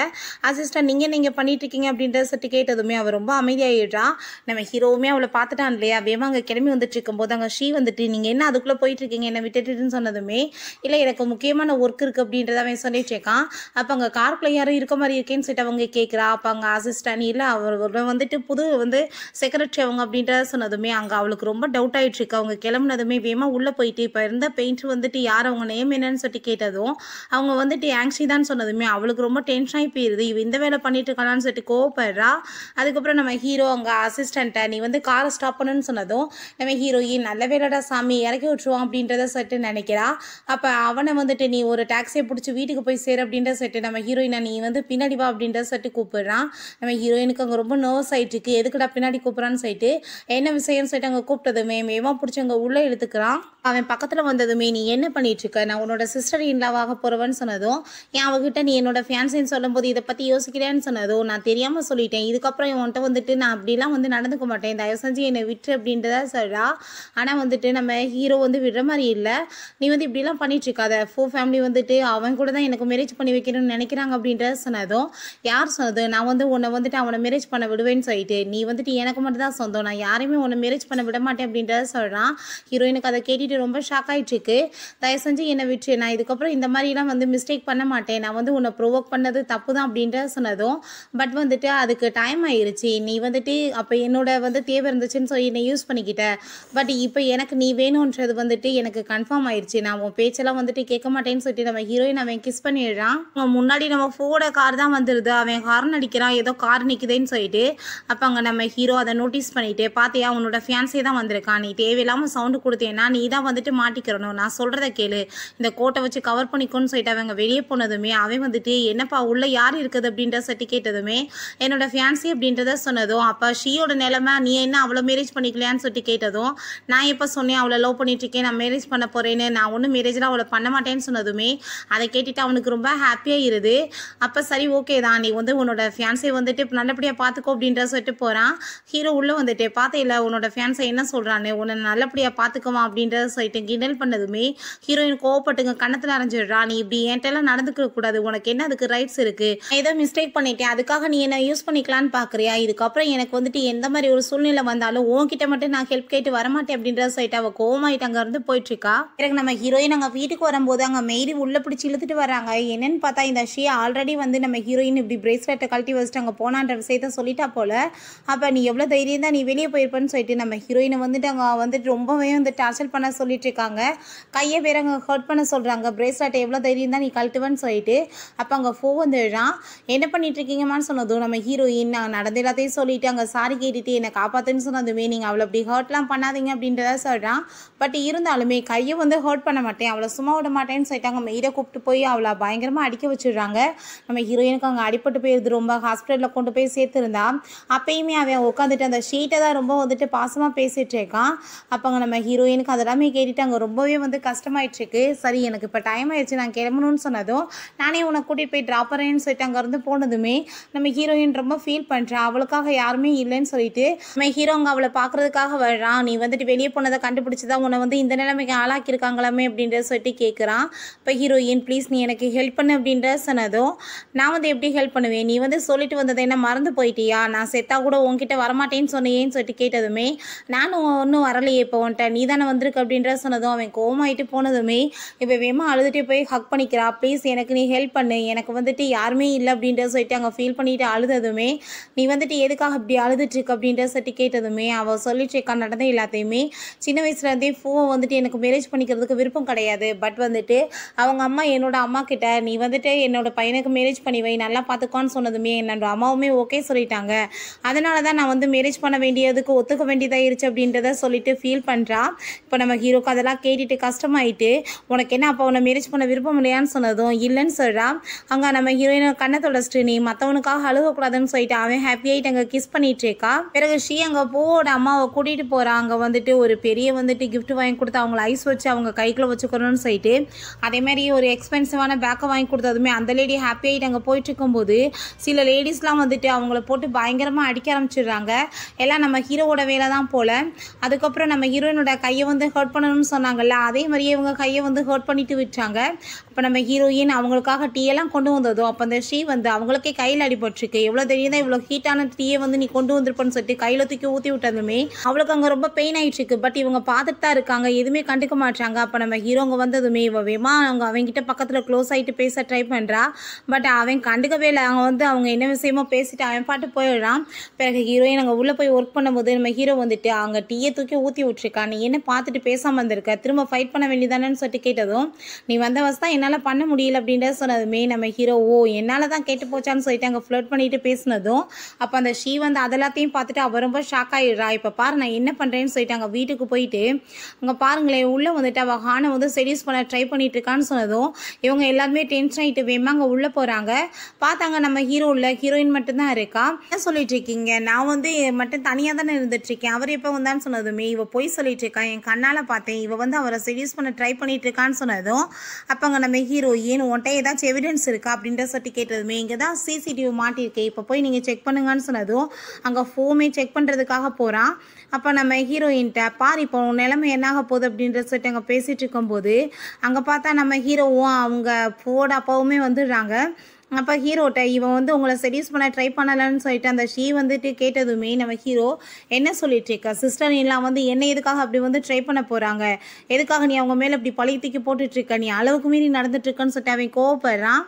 அசிஸ்டன்ட் நீங்கள் நீங்கள் பண்ணிட்டு இருக்கீங்க அப்படின்றத சொல்லிட்டு கேட்டதுமே அவள் ரொம்ப அமைதியாகிடுறா நம்ம ஹீரோவுமே அவளை பார்த்துட்டான் இல்லையா? வேமா அங்கே கிளம்பி வந்துட்டு இருக்கும்போது அங்கே ஷீ வந்துட்டு நீங்கள் என்ன அதுக்குள்ளே போயிட்டுருக்கீங்க? என்னை என்ன விட்டுட்டுன்னு சொன்னதுமே? இல்லை எனக்கு முக்கியமான ஒர்க் இருக்குது அப்படின்றத அவன் சொல்லிட்டு இருக்கான். அப்போ அங்கே கார்க்குள்ளே யாரும் இருக்க மாதிரி இருக்கேன்னு சொல்லிட்டு அவங்க கேட்குறா அப்போ அங்கே அசிஸ்டன்ட் இல்லை அவர் வந்துட்டு புது வந்து செக்ரட்டரி அவங்க அப்படின்றத சொன்னதுமே அங்கே அவளுக்கு ரொம்ப டவுட் ஆகிட்டுருக்கு அவங்க கிளம்புனதுமே வேமா உள்ளே போயிட்டு இப்போ இருந்த பெயிண்ட் வந்துட்டு யார் அவங்க நேம் என்னன்னு சொல்லிட்டு கேட்டதும் அவங்க வந்துட்டு ஆங்ஷி தான் சொன்னதுமே அவளுக்கு ரொம்ப டென்ஷன் ஆகி போயிருது. இவ இந்த வேலை பண்ணிட்டு இருக்காளான்னு சொல்லிட்டு கோவப்படுறா. அதுக்கப்புறம் நம்ம ஹீரோ அங்கே அசிஸ்டண்ட்டை நீ வந்து காரை ஸ்டாப் பண்ணுன்னு சொன்னதும் நம்ம ஹீரோயின் நல்ல வேலைடா சாமி இறக்கி விட்டுருவான் அப்படின்றத சொல்லிட்டு நினைக்கிறா. அப்போ அவனை வந்துட்டு நீ ஒரு டாக்ஸியை பிடிச்சி வீட்டுக்கு போய் சேர் அப்படின்ற சொல்லிட்டு நம்ம ஹீரோயினை நீ வந்து பின்னாடி வா அப்படின்றத சொல்லிட்டு கூப்பிடுறான். நம்ம ஹீரோயினுக்கு அங்கே ரொம்ப நர்வஸ் ஆகிட்டு இருக்கு எதுக்குடா பின்னாடி கூப்பிட்றான்னு சொல்லிட்டு என்ன விஷயம்னு சொல்லிட்டு அங்கே கூப்பிட்டதுமே மேமா பிடிச்சி அங்கே உள்ளே இழுத்துக்கிறான். அவன் பக்கத்தில் வந்ததுமே நீ என்ன பண்ணிட்டு இருக்க நான் உன்னோட சிஸ்டர் இன்லாவாக போகிறவன்னு சொன்னதும் ஏன் அவகிட்ட நீ என்னோட ஃபேன்ஸின்னு சொல்லும்போது இதை பற்றி யோசிக்கிறேன்னு சொன்னதும் நான் தெரியாமல் சொல்லிட்டேன். இதுக்கப்புறம் இவன்கிட்ட வந்துட்டு நான் அப்படிலாம் வந்து நடந்துக்க மாட்டேன். தயவு செஞ்சு என்னை விட்டு அப்படின்றத சொல்கிறா ஆனால் வந்துட்டு நம்ம ஹீரோ வந்து விடுற மாதிரி இல்லை. நீ வந்து இப்படிலாம் பண்ணிட்டு இருக்காத. ஃபோ ஃபேமிலி வந்துட்டு அவன் கூட தான் எனக்கு மேரேஜ் பண்ணி வைக்கணும்னு நினைக்கிறாங்க அப்படின்றத சொன்னதும் யார் சொன்னது? நான் வந்து உன்னை வந்துட்டு அவனை மேரேஜ் பண்ண விடுவேன்னு சொல்லிட்டு. நீ வந்துட்டு எனக்கு மட்டும் தான் சொந்தம். நான் யாரையுமே உன்னை மேரேஜ் பண்ண விட மாட்டேன் அப்படின்றத சொல்கிறான் ஹீரோயினுக்கு அதை கேட்டுட்டு ரொம்ப ஷாக் ஆகிட்டுருக்கு தயவு செஞ்சு என்னை விட்டு நான் இதுக்கப்புறம் இந்த மாதிரிலாம் வந்து மிஸ்டேக் பண்ண மாட்டேன். நான் வந்து உன்னை ப்ரொவோக் பண்ணது தப்பு தான் அப்படின்ற சொன்னதும் பட் வந்துட்டு அதுக்கு டைம் ஆயிடுச்சு நீ வந்துட்டு அப்போ என்னோட வந்து தேவை இருந்துச்சுன்னு சொல்லி என்னை யூஸ் பண்ணிக்கிட்ட. பட் இப்போ எனக்கு நீ வேணுன்றது வந்துட்டு எனக்கு கன்ஃபார்ம் ஆயிடுச்சு நான் உன் பேச்செல்லாம் வந்துட்டு கேட்க மாட்டேன்னு சொல்லிட்டு நம்ம ஹீரோயின் அவன் கிஸ் பண்ணிடுறான். அவன் முன்னாடி நம்ம ஃபோட கார் தான் வந்துடுது அவன் ஹார்ன் அடிக்கிறான். ஏதோ கார் நிற்குதுன்னு சொல்லிட்டு அப்போ அங்கே நம்ம ஹீரோ அதை நோட்டீஸ் பண்ணிட்டு பார்த்தியா உன்னோட ஃபியான்ஸே தான் வந்திருக்கான். நீ தேவையில்லாமல் சவுண்டு கொடுத்தேன்னா நீ தான் வந்துட்டு மாட்டிக்கிறணும். நான் சொல்கிறத கேளு. இந்த கோட்டை வச்சு கவர் பண்ணிக்கோன்னு சொல்லிட்டு அவங்க வெளியே போனதுமே அவன் வந்துட்டு என்னப்பா உள்ளே யார் இருக்குது? அப்படின்ற சட்டி கேட்டதுமே என்னோட ஃபியான்சி அப்படின்றத சொன்னதும் அப்போ ஷீயோட நிலைமை நீ என்ன அவ்வளோ மேரேஜ் பண்ணிக்கலையான்னு சொல்லிட்டு கேட்டதும் நான் எப்போ சொன்னேன் அவளை லவ் பண்ணிட்டு இருக்கேன் நான் மேரேஜ் பண்ண போறேன்னு நான் ஒன்றும் மேரேஜ்லாம் அவளை பண்ண மாட்டேன்னு சொன்னதுமே அதை கேட்டுட்டு அவனுக்கு ரொம்ப ஹாப்பியாக இருது. அப்போ சரி ஓகே தான் நீ வந்து உன்னோட ஃபியான்ஸை வந்துட்டு நல்லபடியாக பார்த்துக்கோ அப்படின்ற சொல்லிட்டு போகிறான் ஹீரோ உள்ளே வந்துட்டு பார்த்தே இல்லை உன்னோட ஃபியான்ஸை என்ன சொல்கிறான்னு உன்னை நல்லபடியாக பார்த்துக்குமா அப்படின்றத சொல்லிட்டு கிண்டல் பண்ணதுமே ஹீரோயின் கோவப்பட்டுங்க கண்ணத்தில் அரைஞ்சிடுறா நீ இப்படி என்கிட்டலாம் நடந்துக்க கூடாது உனக்கு என்ன அதுக்கு ரைட்ஸ் இருக்குது ஏதோ மிஸ்டேக் பண்ணிட்டேன் அதுக்காக நீ என்ன யூஸ் பண்ணிக்கலான்னு பார்க்குறியா இதுக்கப்புறம் எனக்கு வந்துட்டு எந்த மாதிரி ஒரு சூழ்நிலை வந்தாலும் உன்கிட்ட மட்டும் நான் ஹெல்ப் கேட்டு வரமாட்டேன் அப்படின்றத சொல்லிட்டு அவள் கோவமாயிட்டு அங்கேருந்து போயிட்டுருக்கா. பிறகு நம்ம ஹீரோயின் அங்கே வீட்டுக்கு வரும்போது அங்கே மெய்டி உள்ளே பிடிச்சி இழுத்துட்டு வராங்க. என்னன்னு பார்த்தா இந்த ஷியா ஆல்ரெடி வந்து நம்ம ஹீரோயின் இப்படி பிரேஸ்லெட்டை கழட்டி வச்சுட்டு அங்கே போனான்ற விஷயத்த சொல்லிட்டா போல. அப்போ நீ எவ்வளோ தைரியம் தான் நீ வெளியே போயிருப்பேன்னு சொல்லிட்டு நம்ம ஹீரோயினை வந்துட்டு அங்கே வந்துட்டு ரொம்பவே வந்து டார்ச்சர் பண்ண சொல்லிட்டு இருக்காங்க. கையை வேற அங்கே ஹர்ட் பண்ண சொல்கிறாங்க பிரேஸ்லெட்டை எவ்வளோ தைரியம் தான் நீ கழட்டுவேன்னு சொல்லிட்டு. அப்போ அங்கே ஃபோ வந்துடுறான். என்ன பண்ணிட்டு இருக்கீங்கம்மான்னு சொன்னதும் நம்ம ஹீரோயின் நான் நடந்த எல்லாத்தையும் சொல்லிட்டு அங்கே சாரி கேட்டுட்டு என்னை காப்பாத்துன்னு சொன்னதுமே நீங்கள் அவளை அப்படி ஹர்ட்லாம் பண்ணாதீங்க அப்படின்றத சொல்கிறான் பட் இருந்தாலுமே கையை வந்து ஹர்ட் பண்ண மாட்டேன். அவளை சும்மா விட மாட்டேன்னு சொல்லிட்டாங்க. மெய்டை கூப்பிட்டு போய் அவளை பயங்கரமாக அடிக்க வச்சிடுறாங்க. நம்ம ஹீரோயினுக்கு அங்கே அடிப்பட்டு போயிருது. ரொம்ப ஹாஸ்பிட்டலில் கொண்டு போய் சேர்த்துருந்தா. அப்பயுமே அவன் உட்காந்துட்டு அந்த ஷீட்டை தான் ரொம்ப வந்துட்டு பாசமாக பேசிட்டு இருக்கான். அப்போ அங்கே நம்ம ஹீரோயினுக்கு அதெல்லாமே கேட்டுட்டு அங்கே ரொம்பவே வந்து கஷ்டமாயிட்டுருக்கு சரி எனக்கு இப்போ டைம் ஆயிடுச்சு. நான் கிளம்பணும்னு சொன்னதும் நானே உன்னை கூட்டிகிட்டு போய் ட்ராப் பண்ணுறேன்னு சொல்லிட்டு அங்கேருந்து போனதுமே நம்ம ஹீரோயின் ரொம்ப ஃபீல் பண்ணுறா அவளுக்காக யாருமே இல்லைன்னு சொல்லிட்டு நம்ம ஹீரோ அவளை பார்க்கறதுக்காக வர்றான். நீ வந்துட்டு வெளியே போனதை கண்டுபிடிச்சி தான் உன்னை வந்து இந்த நிலைமைக்கு ஆளாக்கியிருக்காங்களாமே அப்படின்றத சொல்லிட்டு கேட்குறான் இப்போ ஹீரோயின் ப்ளீஸ் நீ எனக்கு ஹெல்ப் பண்ணு அப்படின்ற சொன்னதும் நான் வந்து எப்படி ஹெல்ப் பண்ணுவேன்? நீ வந்து சொல்லிட்டு வந்ததை என்ன மறந்து போயிட்டியா? நான் செத்தா கூட உன்கிட்ட வரமாட்டேன்னு சொன்னியேன்னு சொல்லிட்டு கேட்டதுமே நானும் ஒன்றும் வரலையே இப்போ உன்ட்ட நீ தானே வந்திருக்கு அப்படின்ற சொன்னதும் அவன் கோமாயிட்டு போனதுமே இப்போ வேமா அழுதுட்டு போய் ஹக் பண்ணிக்கிறா. ப்ளீஸ் எனக்கு நீ ஹெல்ப் பண்ணு. எனக்கு வந்துட்டு யாருமே இல்லை அப்படின்ற சொல்லிட்டு அங்கே ஃபீல் பண்ணிட்டு அழுததுமே நீ வந்துட்டு எதுக்காக இப்படி அழுதுட்டு இருக்க அப்படின்ற சொல்லிட்டு கேட்டதுமே அவள் சொல்லிட்டு இருக்கா நடந்த எல்லாத்தையுமே சின்ன வயசுலேருந்தே பூவை வந்துட்டு எனக்கு மேரேஜ் பண்ணிக்கிறதுக்கு விருப்பம் கிடையாது. பட் வந்துட்டு அவங்க அம்மா என்னோட அம்மா கிட்ட நீ வந்துட்டு என்னோட பையனுக்கு மேரேஜ் பண்ணி வை நல்லா பார்த்துக்கோன்னு சொன்னதுமே என்னோட அம்மாவுமே ஓகே சொல்லிட்டாங்க. அதனால தான் நான் வந்து மேரேஜ் பண்ண வேண்டியதுக்கு ஒத்துக்க வேண்டியதாயிருச்சு அப்படின்றத சொல்லிட்டு ஃபீல் பண்ணுறா இப்போ நம்ம ஹீரோக்கு அதெல்லாம் கேட்டுட்டு கஷ்டமாயிட்டு உனக்கு என்ன அப்போ உன்னை மேரேஜ் பண்ண விருப்பம் இல்லையான்னு சொன்னதும் இல்லைன்னு சொல்கிறா அங்கே நம்ம ஹீரோயினை கண்ணை தொடச்சிட்டு நீ மற்றவனுக்காக அழுகக்கூடாதுன்னு சொல்லிட்டு போயிட்டு அவன் ஹாப்பி ஆகிட்டு அங்கே கிஸ் பண்ணிட்டு இருக்கா. பிறகு ஷீ அங்கே பூவோட அம்மாவை கூட்டிகிட்டு போகிறான் அங்கே வந்துட்டு ஒரு பெரிய வந்துட்டு கிஃப்ட் வாங்கி கொடுத்து அவங்கள ஐஸ் வச்சு அவங்க கைக்குள்ள வச்சுக்கணும்னு சொல்லிட்டு அதே மாதிரி ஒரு எக்ஸ்பென்சிவான பேக்கை வாங்கி கொடுத்ததுமே அந்த லேடி ஹாப்பி ஆகிட்டு அங்கே போயிட்டு இருக்கும்போது சில லேடிஸ்லாம் வந்துட்டு அவங்கள போட்டு பயங்கரமாக அடிக்க ஆரம்பிச்சிடுறாங்க. எல்லாம் நம்ம ஹீரோவோட வேலை தான் போல. அதுக்கப்புறம் நம்ம ஹீரோயினோட கையை வந்து ஹர்ட் பண்ணணும்னு சொன்னாங்கல்ல அதே மாதிரியே இவங்க கையை வந்து ஹர்ட் பண்ணிட்டு விட்டாங்க அப்போ நம்ம ஹீரோயின் அவங்களுக்காக டீ எல்லாம் கொண்டு வந்ததும் அப்போ அந்த ஸ்ரீ வந்து அவங்களுக்கே கையில் அடிபட்டுருக்கு. எவ்வளோ தெரியும் இவ்வளோ ஹீட்டான டீயை வந்து நீ கொண்டு வந்திருப்பேன்னு சொல்லிட்டு கையில் தூக்கி ஊற்றி விட்டதுமே அவளுக்கு அங்கே ரொம்ப பெயின் ஆயிடுச்சு இருக்கு பட் இவங்க பார்த்துட்டு தான் இருக்காங்க. எதுவுமே கண்டுக்க மாட்டாங்க. அப்போ நம்ம ஹீரோங்க வந்ததுமே இவ வேமா அவங்க அவங்ககிட்ட பக்கத்தில் க்ளோஸ் ஆகிட்டு பேச ட்ரை பண்ணுறா பட் அவன் கண்டுக்கவே இல்லை. அவங்க வந்து அவங்க என்ன விஷயமோ பேசிட்டு அவன் பாட்டு போயிடுறான். பிறகு ஹீரோயின் அங்கே உள்ளே போய் ஒர்க் பண்ணும்போது நம்ம ஹீரோ வந்துட்டு அவங்க டீயை தூக்கி ஊற்றி விட்ருக்கா நீ என்ன பார்த்துட்டு பேசாமல் வந்திருக்க? திரும்ப ஃபைட் பண்ண வேண்டியதானேன்னு சொல்லிட்டு கேட்டதும் நீ வந்த வசதி என்னால் பண்ண முடியல அப்படின்றத சொன்னதுமே நம்ம ஹீரோ ஓ என்னால் தான் கேட்டு போச்சான்னு சொல்லிட்டு அங்கே ஃப்ளோட் பண்ணிட்டு பேசினதும் அப்போ அந்த ஷீ வந்து அதெல்லாத்தையும் பார்த்துட்டு அவள் ரொம்ப ஷாக் ஆகிடுறா இப்போ பாரு நான் என்ன பண்ணுறேன்னு சொல்லிட்டு அங்கே வீட்டுக்கு போயிட்டு அங்கே பாருங்களேன் உள்ளே வந்துட்டு அவள் ஹானை வந்து செடியூஸ் பண்ண ட்ரை பண்ணிட்டு இருக்கான்னு சொன்னதும் இவங்க எல்லாருமே டென்ஷன் ஆகிட்டு வேமா அங்கே உள்ளே போகிறாங்க பார்த்தாங்க நம்ம ஹீரோ இல்லை ஹீரோயின் மட்டும்தான் இருக்கா? என்ன சொல்லிட்டு இருக்கீங்க? நான் வந்து மட்டும் தனியாக தானே இருந்துட்டுருக்கேன் அவர் எப்போ வந்தான்னு சொன்னதுமே இவள் பொய் சொல்லிட்டு இருக்கா. என் கண்ணால் பார்த்தேன். இவள் வந்து அவரை செடியூஸ் பண்ண ட்ரை பண்ணிட்டு இருக்கான்னு சொன்னதும் அப்போ அங்கே நம்ம ஹீரோ ஏன் உன்ட்ட ஏதாச்சும் எவிடன்ஸ் இருக்கா அப்படின்ற சொல்லிட்டு கேட்டதுமே இங்கே தான் சிசிடிவி மாட்டியிருக்கேன் இப்போ போய் நீங்கள் செக் பண்ணுங்கன்னு சொன்னதும் அங்கே ஃபோமே செக் பண்ணுறதுக்காக போகிறான் அப்போ நம்ம ஹீரோயின்ட்ட பார் இப்போ உன் நிலைமை என்னாக போகுது அப்படின்ற சொல்லிட்டு அங்கே பேசிகிட்டு இருக்கும்போது அங்கே பார்த்தா நம்ம ஹீரோவும் அவங்க ஃபோட அப்பாவுமே வந்துடுறாங்க. அப்போ ஹீரோட்ட இவன் வந்து உங்களை செடியூஸ் பண்ண ட்ரை பண்ணலன்னு சொல்லிட்டு அந்த ஷீ வந்துட்டு கேட்டதுமே நம்ம ஹீரோ என்ன சொல்லிட்டு இருக்க? சிஸ்டர் எல்லாம் வந்து என்ன எதுக்காக அப்படி வந்து ட்ரை பண்ண போகிறாங்க எதுக்காக நீ அவங்க மேலே இப்படி பழைய தூக்கி போட்டுட்ருக்க நீ அளவுக்கு மீறி நடந்துட்டு இருக்கன்னு சொல்லிட்டு அவன் கோவப்படுறான்.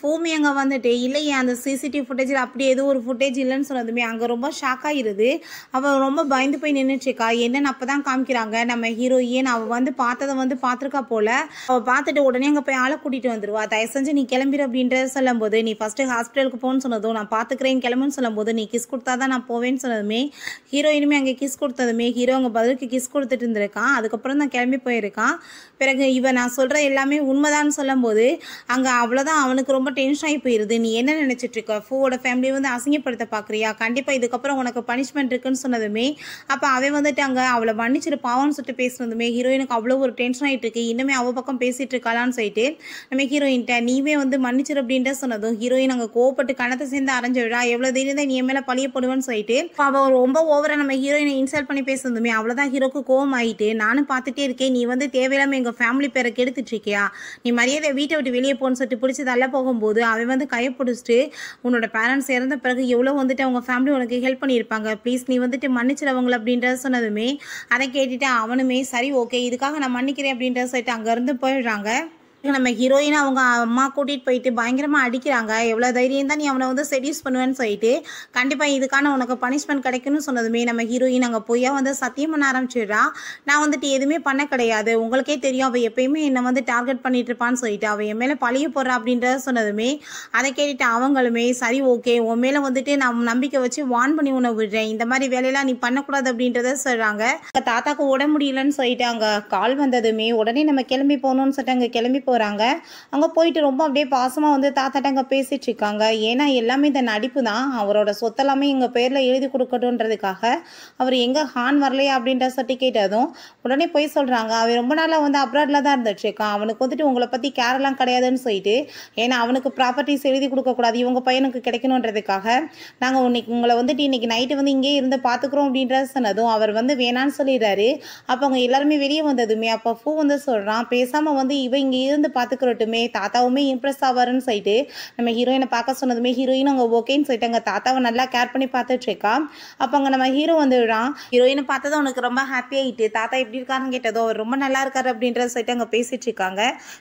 பூமி அங்கே வந்துட்டு. இல்லையே அந்த சிசிடிவி ஃபுட்டேஜில் அப்படி எதுவும் ஒரு ஃபுட்டேஜ் இல்லைன்னு சொன்னதுமே அங்கே ரொம்ப ஷாக் ஆகிருது அவள் ரொம்ப பயந்து போய் நின்றுச்சுக்கா என்னன்னு அப்போ தான் காமிக்கிறாங்க. நம்ம ஹீரோயின் அவள் வந்து பார்த்ததை வந்து பார்த்துருக்கா போல. அவள் பார்த்துட்டு உடனே அங்கே போய் ஆளை கூட்டிகிட்டு வந்துடுவா தயவு செஞ்சு நீ கிளம்பிடு அப்படின்றத சொல்லும்போது நீ ஃபஸ்ட்டு ஹாஸ்பிட்டலுக்கு போகணும்னு சொன்னதும் நான் பார்த்துக்கிறேன் கிளம்புன்னு சொல்லும்போது நீ கிஸ் கொடுத்தா தான் நான் போவேன்னு சொன்னதுமே ஹீரோயினுமே அங்கே கிஸ் கொடுத்ததுமே ஹீரோ அங்கே பதிலுக்கு கிஸ் கொடுத்துட்டு இருந்திருக்கான். அதுக்கப்புறம் தான் கிளம்பி போயிருக்கான். பிறகு இவன் நான் சொல்கிற எல்லாமே உண்மைதான்னு சொல்லும்போது அங்கே அவ்வளோதான் அவனுக்கு ரொம்ப டென்ஷன் ஆகி போயிடுது நீ என்ன நினச்சிட்டு இருக்க? ஃபூவோட ஃபேமிலியை வந்து அசிங்கப்படுத்த பார்க்குறியா கண்டிப்பாக இதுக்கப்புறம் உனக்கு பனிஷ்மெண்ட் இருக்குன்னு சொன்னதுமே அப்போ அவன் வந்துட்டு அங்கே அவளை மன்னிச்சிட்டு பாவம்னு சொல்லிட்டு பேசுனதுமே ஹீரோயினுக்கு அவ்வளோ ஒரு டென்ஷன் ஆகிட்டு இருக்கு. இன்னுமே அவள் பக்கம் பேசிட்டு இருக்காளான்னு சொல்லிட்டு நம்ம ஹீரோயின்ட்ட நீவே வந்து மன்னிச்சிரு அப்படின்ட்டு சொன்னதும் ஹீரோயின் அங்கே கோவப்பட்டு கணத்தை சேர்ந்து அரைஞ்சு விழா எவ்வளோ தைரியம் தான் நீ மேலே பழிய போடுவேன்னு சொல்லிட்டு அவள் ரொம்ப ஓவராக நம்ம ஹீரோயினை இன்சல்ட் பண்ணி பேசுனதுமே அவ்வளோதான் ஹீரோக்கு கோவம் ஆகிட்டு நானும் பார்த்துட்டே இருக்கேன். நீ வந்து தேவையில்லாமல் எங்கள் ஃபேமிலி பேரை கெடுத்துட்டு இருக்கியா? நீ மரியாதை வீட்டை விட்டு வெளியே போன்னு சொல்லிட்டு பிடிச்சதால தள்ள போகும்போது அவன் வந்து கையை பிடிச்சிட்டு உன்னோட பேரண்ட்ஸ் இறந்த பிறகு எவ்வளோ வந்துட்டு அவங்க ஃபேமிலி உனக்கு ஹெல்ப் பண்ணியிருப்பாங்க? ப்ளீஸ் நீ வந்துட்டு மன்னிச்சிடவங்கள அப்படின்றத சொன்னதுமே அதை கேட்டுட்டு அவனுமே சரி ஓகே இதுக்காக நான் மன்னிக்கிறேன் அப்படின்றத சொல்லிட்டு அங்கேருந்து போயிடுறாங்க. நம்ம ஹீரோயின் அவங்க அம்மா கூட்டிகிட்டு போயிட்டு பயங்கரமாக அடிக்கிறாங்க. எவ்வளோ தைரியம் தான் நீ அவனை வந்து செடியூஸ் பண்ணுவேன்னு சொல்லிட்டு. கண்டிப்பாக இதுக்கான உனக்கு பனிஷ்மெண்ட் கிடைக்கும்னு சொன்னதுமே நம்ம ஹீரோயின் அங்கே போய் வந்து சத்தியம் பண்ண ஆரம்பிச்சிடுறா. நான் வந்துட்டு எதுவுமே பண்ண கிடையாது. உங்களுக்கே தெரியும் அவள் எப்பயுமே என்னை வந்து டார்கெட் பண்ணிட்டு இருப்பான்னு சொல்லிட்டு அவள் என் மேலே பழிய போடுறா அப்படின்றத சொன்னதுமே அதை கேட்டுட்டு அவங்களுமே சரி ஓகே உன் மேலே வந்துட்டு நான் நம்பிக்கை வச்சு வான் பண்ணி உன்னை விடுறேன். இந்த மாதிரி வேலையெல்லாம் நீ பண்ணக்கூடாது அப்படின்றத சொல்கிறாங்க தாத்தாக்கு உட முடியலன்னு சொல்லிட்டு அங்கே கால் வந்ததுமே உடனே நம்ம கிளம்பி போகணும்னு சொல்லிட்டு அங்கே கிளம்பி போகிறாங்க அங்கே போயிட்டு ரொம்ப அப்படியே பாசமாக வந்து தாத்தாட்ட அங்கே பேசிட்டு இருக்காங்க ஏன்னா எல்லாமே இந்த நடிப்பு தான். அவரோட சொத்தெல்லாமே எங்கள் பேரில் எழுதி கொடுக்கட்டுன்றதுக்காக அவர் எங்கே ஹான் வரலையா அப்படின்ற சர்டிஃபிகேட் அதுவும் உடனே போய் சொல்கிறாங்க அவன் ரொம்ப நாளாக வந்து அப்ராடில் தான் இருந்துட்டு இருக்கான் அவனுக்கு வந்துட்டு உங்களை பற்றி கேரெல்லாம் கிடையாதுன்னு சொல்லிட்டு ஏன்னா அவனுக்கு ப்ராப்பர்ட்டிஸ் எழுதி கொடுக்கக்கூடாது இவங்க பையனுக்கு கிடைக்கணுன்றதுக்காக நாங்கள் இன்னைக்கு உங்களை வந்துட்டு இன்னைக்கு நைட்டு வந்து இங்கேயே இருந்து பார்த்துக்குறோம் அப்படின்ற சொன்னதும் அவர் வந்து வேணான்னு சொல்லிடுறாரு. அப்போ அவங்க எல்லாருமே வெளியே வந்ததுமே அப்போ பூ வந்து சொல்கிறான் பேசாமல் வந்து இவன் இங்கே இருந்து பார்த்துக்கிறட்டுமே தாத்தாவுமே இம்ப்ரெஸ் ஆவாருன்னு சொல்லிட்டு நம்ம ஹீரோயினை பார்க்க சொன்னதுமே ஹீரோயின் அங்கே ஓகேன்னு சொல்லிட்டு அங்கே தாத்தாவை நல்லா கேர் பண்ணி பார்த்துட்டு இருக்கா. அப்போ அங்கே நம்ம ஹீரோ வந்துடுறான். ஹீரோயினை பார்த்ததும் அவனுக்கு ரொம்ப ஹாப்பி ஆகிட்டு தாத்தா எப்படி இருக்காருன்னு கேட்டதோ அவர் ரொம்ப நல்லா இருக்காரு அப்படின்றத சொல்லிட்டு அங்கே பேசிட்டு இருக்காங்க.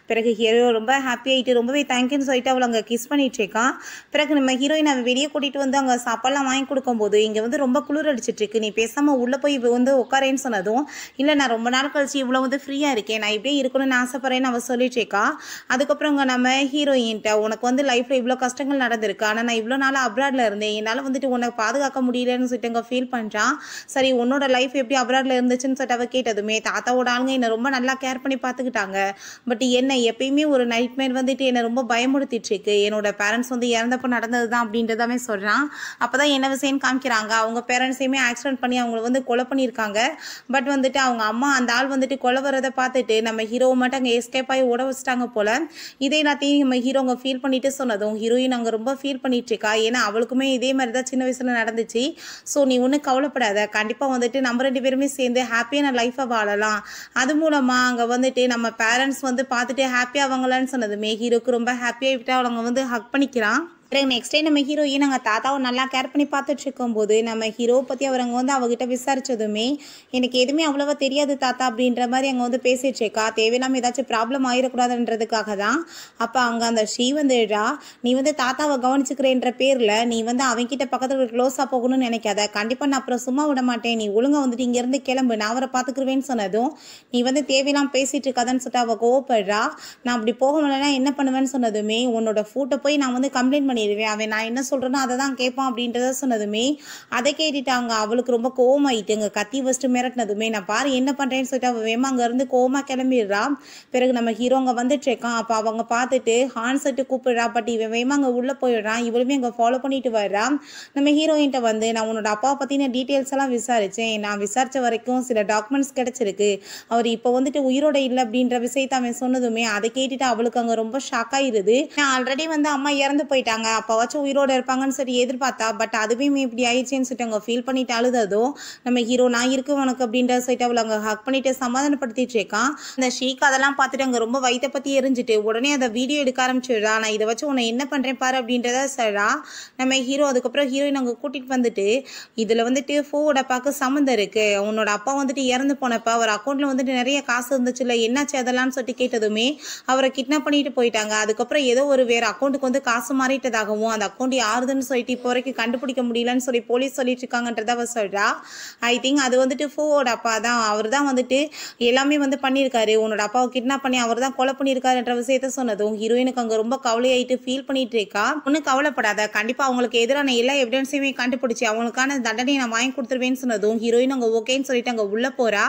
பிறகு ஹீரோ ரொம்ப ஹாப்பி ஆகிட்டு ரொம்பவே தேங்க்யூன்னு சொல்லிட்டு அவளை அங்கே கிஸ் பண்ணிட்டு இருக்கான். பிறகு நம்ம ஹீரோயின் அவன் வெளியே கூட்டிகிட்டு வந்து அங்கே சாப்பாடுலாம் வாங்கி கொடுக்கும்போது இங்கே வந்து ரொம்ப குளிர் அடிச்சிட்டு இருக்கு. நீ பேசாமல் உள்ளே போய் வந்து உட்காரேன்னு சொன்னதும் இல்லை நான் ரொம்ப நாள் கழிச்சு இவ்வளோ வந்து ஃப்ரீயாக இருக்கேன். நான் இப்படியே இருக்கணும்னு ஆசைப்பட்றேன்னு அவள் சொல்லிட்டு இருக்கா அதுக்கப்புறம் இங்கே நம்ம ஹீரோயின்ட்ட உனக்கு வந்து லைஃப்பில் இவ்வளோ கஷ்டங்கள் நடந்திருக்கு. ஆனால் நான் இவ்வளோ நாள் அப்ராடில் இருந்தேன். என்னால் வந்துட்டு உன்னை பாதுகாக்க முடியலன்னு சொல்லிட்டு இங்கே ஃபீல் பண்ணுறான் சரி உன்னோட லைஃப் எப்படி அப்ராடில் இருந்துச்சுன்னு சொல்லிட்டு அவ கேட்டதுமே தாத்தாவோட ஆளுங்க என்னை ரொம்ப நல்லா கேர் பண்ணி பார்த்துக்கிட்டாங்க. பட் என்ன எப்பயுமே ஒரு நைட்மேர் வந்துட்டு என்னை ரொம்ப பயமுறுத்திட்டு இருக்கு என்னோட பேரண்ட்ஸ் வந்து இறந்தப்போ நடந்தது தான் அப்படின்றதாமே சொல்கிறான் அப்போ தான் என்ன விஷயம்னு காமிக்கிறாங்க. அவங்க பேரண்ட்ஸையுமே ஆக்சிடென்ட் பண்ணி அவங்கள வந்து கொலை பண்ணியிருக்காங்க. பட் வந்துட்டு அவங்க அம்மா அந்த ஆள் வந்துட்டு கொலை வரதை பார்த்துட்டு நம்ம ஹீரோ மட்டும் அங்கே எஸ்கேப் ஆகி ஓட வச்சிட்டாங்க போல. இதே எல்லாத்தையும் நம்ம ஹீரோ அவங்க ஃபீல் பண்ணிட்டு சொன்னதும் ஹீரோயின் அங்கே ரொம்ப ஃபீல் பண்ணிட்டு இருக்கா? ஏன்னா அவளுக்குமே இதே மாதிரி தான் சின்ன வயசுல நடந்துச்சு. ஸோ நீ ஒன்றும் கவலைப்படாத. கண்டிப்பாக வந்துட்டு நம்ம ரெண்டு பேருமே சேர்ந்து ஹாப்பியான லைஃப்பை வாழலாம். அது மூலமாக அங்கே வந்துட்டு நம்ம பேரண்ட்ஸ் வந்து பார்த்துட்டு ஹாப்பியாவாங்களான்னு சொன்னதுமே ஹீரோக்கு ரொம்ப ஹாப்பியாகிட்டு அவங்க வந்து ஹக் பண்ணிக்கிறான் பிறகு நெக்ஸ்ட் டே நம்ம ஹீரோயின் அங்கே தாத்தாவை நல்லா கேர் பண்ணி பார்த்துட்டு இருக்கும்போது நம்ம ஹீரோ பற்றி அவர் அங்கே வந்து அவகிட்ட விசாரிச்சதுமே எனக்கு எதுவுமே அவ்வளோவா தெரியாது தாத்தா அப்படின்ற மாதிரி அங்கே வந்து பேசிட்டு இருக்கா. தேவையில்லாமல் ஏதாச்சும் ப்ராப்ளம் ஆயிடக்கூடாதுன்றதுக்காக தான். அப்போ அங்கே அந்த ஸ்ரீ வந்துடுறா நீ வந்து தாத்தாவை கவனிச்சுக்கிறேன்ற பேரில் நீ வந்து அவன்கிட்ட பக்கத்தில் க்ளோஸாக போகணும்னு நினைக்காத. கண்டிப்பாக நான் அப்புறம் சும்மா விட மாட்டேன். நீ ஒழுங்காக வந்துட்டு இங்கேருந்து கிளம்பு. நான் அவரை பார்த்துக்குருவேன்னு சொன்னதும் நீ வந்து தேவையில்லாமல் பேசிட்டு இருக்காதன்னு சொல்லிட்டு அவள் கோவப்படுறா. நான் அப்படி போக முடியலன்னா என்ன பண்ணுவேன்னு சொன்னதுமே உன்னோட ஃபோட்டோ போய் நான் வந்து கம்ப்ளைண்ட் பண்ணிடுவேன் அவன் நான் என்ன சொல்கிறேனோ அதை தான் கேட்பான் அப்படின்றத சொன்னதுமே அதை கேட்டுட்டாங்க. அவளுக்கு ரொம்ப கோவமாயிட்டுங்க. கத்தி வச்சுட்டு மிரட்டினதுமே நான் பாரு என்ன பண்ணுறேன்னு சொல்லிட்டு அவள் வேமா அங்கேருந்து கோவமாக கிளம்பிடுறா. பிறகு நம்ம ஹீரோங்க வந்துட்டு இருக்கான். அப்போ அவங்க பார்த்துட்டு ஹான் செட்டு கூப்பிடுறா. பட் இவன் வேமா அங்கே உள்ளே போயிடுறான். இவளுமே அங்கே ஃபாலோ பண்ணிட்டு வர்றான் நம்ம ஹீரோயின்ட்ட வந்து நான் உன்னோட அப்பாவை பற்றின டீட்டெயில்ஸ் எல்லாம் விசாரித்தேன் நான் விசாரித்த வரைக்கும் சில டாக்குமெண்ட்ஸ் கிடச்சிருக்கு. அவர் இப்போ வந்துட்டு உயிரோட இல்லை அப்படின்ற விஷயத்த அவன் சொன்னதுமே அதை கேட்டுட்டு அவளுக்கு அங்கே ரொம்ப ஷாக் ஆயிருது. நான் ஆல்ரெடி வந்து அம்மா இறந்து போயிட்டாங்க. அப்போவாச்சும் உயிரோட இருப்பாங்கன்னு சொல்லி எதிர்பார்த்தா பட் அதுவே இப்படி ஆயிடுச்சேன்னு சொல்லிட்டு அவங்க ஃபீல் பண்ணிட்டு அழுததோ நம்ம ஹீரோ நான் இருக்கு உனக்கு அப்படின்ற சொல்லிட்டு அவளை அங்கே ஹக் பண்ணிட்டு சமாதானப்படுத்திட்டு இருக்கான். அந்த ஷீக் அதெல்லாம் பார்த்துட்டு அங்கே ரொம்ப வயித்தை பற்றி எரிஞ்சிட்டு உடனே அதை வீடியோ எடுக்க ஆரம்பிச்சிடுறா. நான் இதை வச்சு உன்னை என்ன பண்ணுறேன் பாரு அப்படின்றத சொல்றா. நம்ம ஹீரோ அதுக்கப்புறம் ஹீரோயின் அங்கே கூட்டிகிட்டு வந்துட்டு இதில் வந்துட்டு ஃபோவோட அப்பாவுக்கு சம்மந்தம் இருக்கு. உன்னோட அப்பா வந்துட்டு இறந்து போனப்ப அவர் அக்கௌண்ட்டில் வந்துட்டு நிறைய காசு இருந்துச்சுல்ல என்னாச்சு அதெல்லாம் சொல்லிட்டு கேட்டதுமே அவரை கிட்னாப் பண்ணிட்டு போயிட்டாங்க. அதுக்கப்புறம் ஏதோ ஒரு வேற அக்கௌண்ட்டுக்கு வந்து காசு இருந்ததாகவும் அந்த அக்கௌண்ட் யாருதுன்னு சொல்லிட்டு இப்போ வரைக்கும் கண்டுபிடிக்க முடியலன்னு சொல்லி போலீஸ் சொல்லிட்டு இருக்காங்கன்றத அவ சொல்றா. ஐ திங்க் அது வந்துட்டு ஃபோவோட அப்பா தான். அவர் தான் வந்துட்டு எல்லாமே வந்து பண்ணியிருக்காரு. உன்னோட அப்பாவை கிட்னாப் பண்ணி அவர் தான் கொலை பண்ணியிருக்காருன்ற விஷயத்த சொன்னதும் ஹீரோயினுக்கு அங்கே ரொம்ப கவலையாயிட்டு ஃபீல் பண்ணிட்டு இருக்கா. ஒன்றும் கவலைப்படாத. கண்டிப்பாக அவங்களுக்கு எதிரான எல்லா எவிடன்ஸையுமே கண்டுபிடிச்சி அவங்களுக்கான தண்டனையை நான் வாங்கி கொடுத்துருவேன்னு சொன்னதும் ஹீரோயின் அங்கே ஓகேன்னு சொல்லிட்டு அங்கே உள்ளே போறா.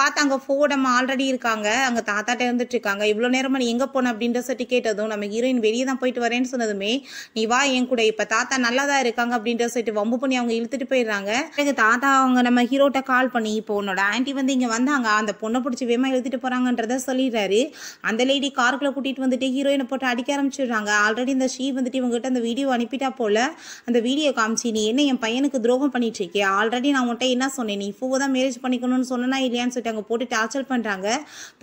பார்த்தா அங்கே ஃபோவோட அம்மா ஆல்ரெடி இருக்காங்க. அங்கே தாத்தாட்ட இருந்துட்டு இருக்காங்க. இவ்வளோ நேரமா நீ எங்கே போன அப்படின்ற சொல்லி கேட்டதும் நம்ம ஹீரோயின் வெளியே தான் போயிட்டு வரேன்னு சொன்னதுமே நீ வா என் கூட. இப்போ தாத்தா நல்லா தான் இருக்காங்க அப்படின்ற சொல்லிட்டு வம்பு பண்ணி அவங்க இழுத்துட்டு போயிடுறாங்க. எனக்கு தாத்தா அவங்க நம்ம ஹீரோட்ட கால் பண்ணி இப்போ உன்னோட ஆண்டி வந்து இங்கே வந்தாங்க. அந்த பொண்ணை பிடிச்சி வேமா இழுத்துட்டு போகிறாங்கன்றத சொல்லிடுறாரு. அந்த லேடி காருக்குள்ள கூட்டிகிட்டு வந்துட்டு ஹீரோயினை போட்டு அடிக்க ஆரம்பிச்சிடுறாங்க. ஆல்ரெடி இந்த ஷீ வந்துட்டு இவங்ககிட்ட அந்த வீடியோ அனுப்பிட்டா போல அந்த வீடியோ காமிச்சு நீ என்ன என் பையனுக்கு துரோகம் பண்ணிட்டு இருக்கே ஆல்ரெடி நான் உன்ட்ட என்ன சொன்னேன்? நீ ஃபூவை தான் மேரேஜ் பண்ணிக்கணும்னு சொன்னா இல்லையான்னு சொல்லிட்டு அங்கே போட்டு டார்ச்சர் பண்ணுறாங்க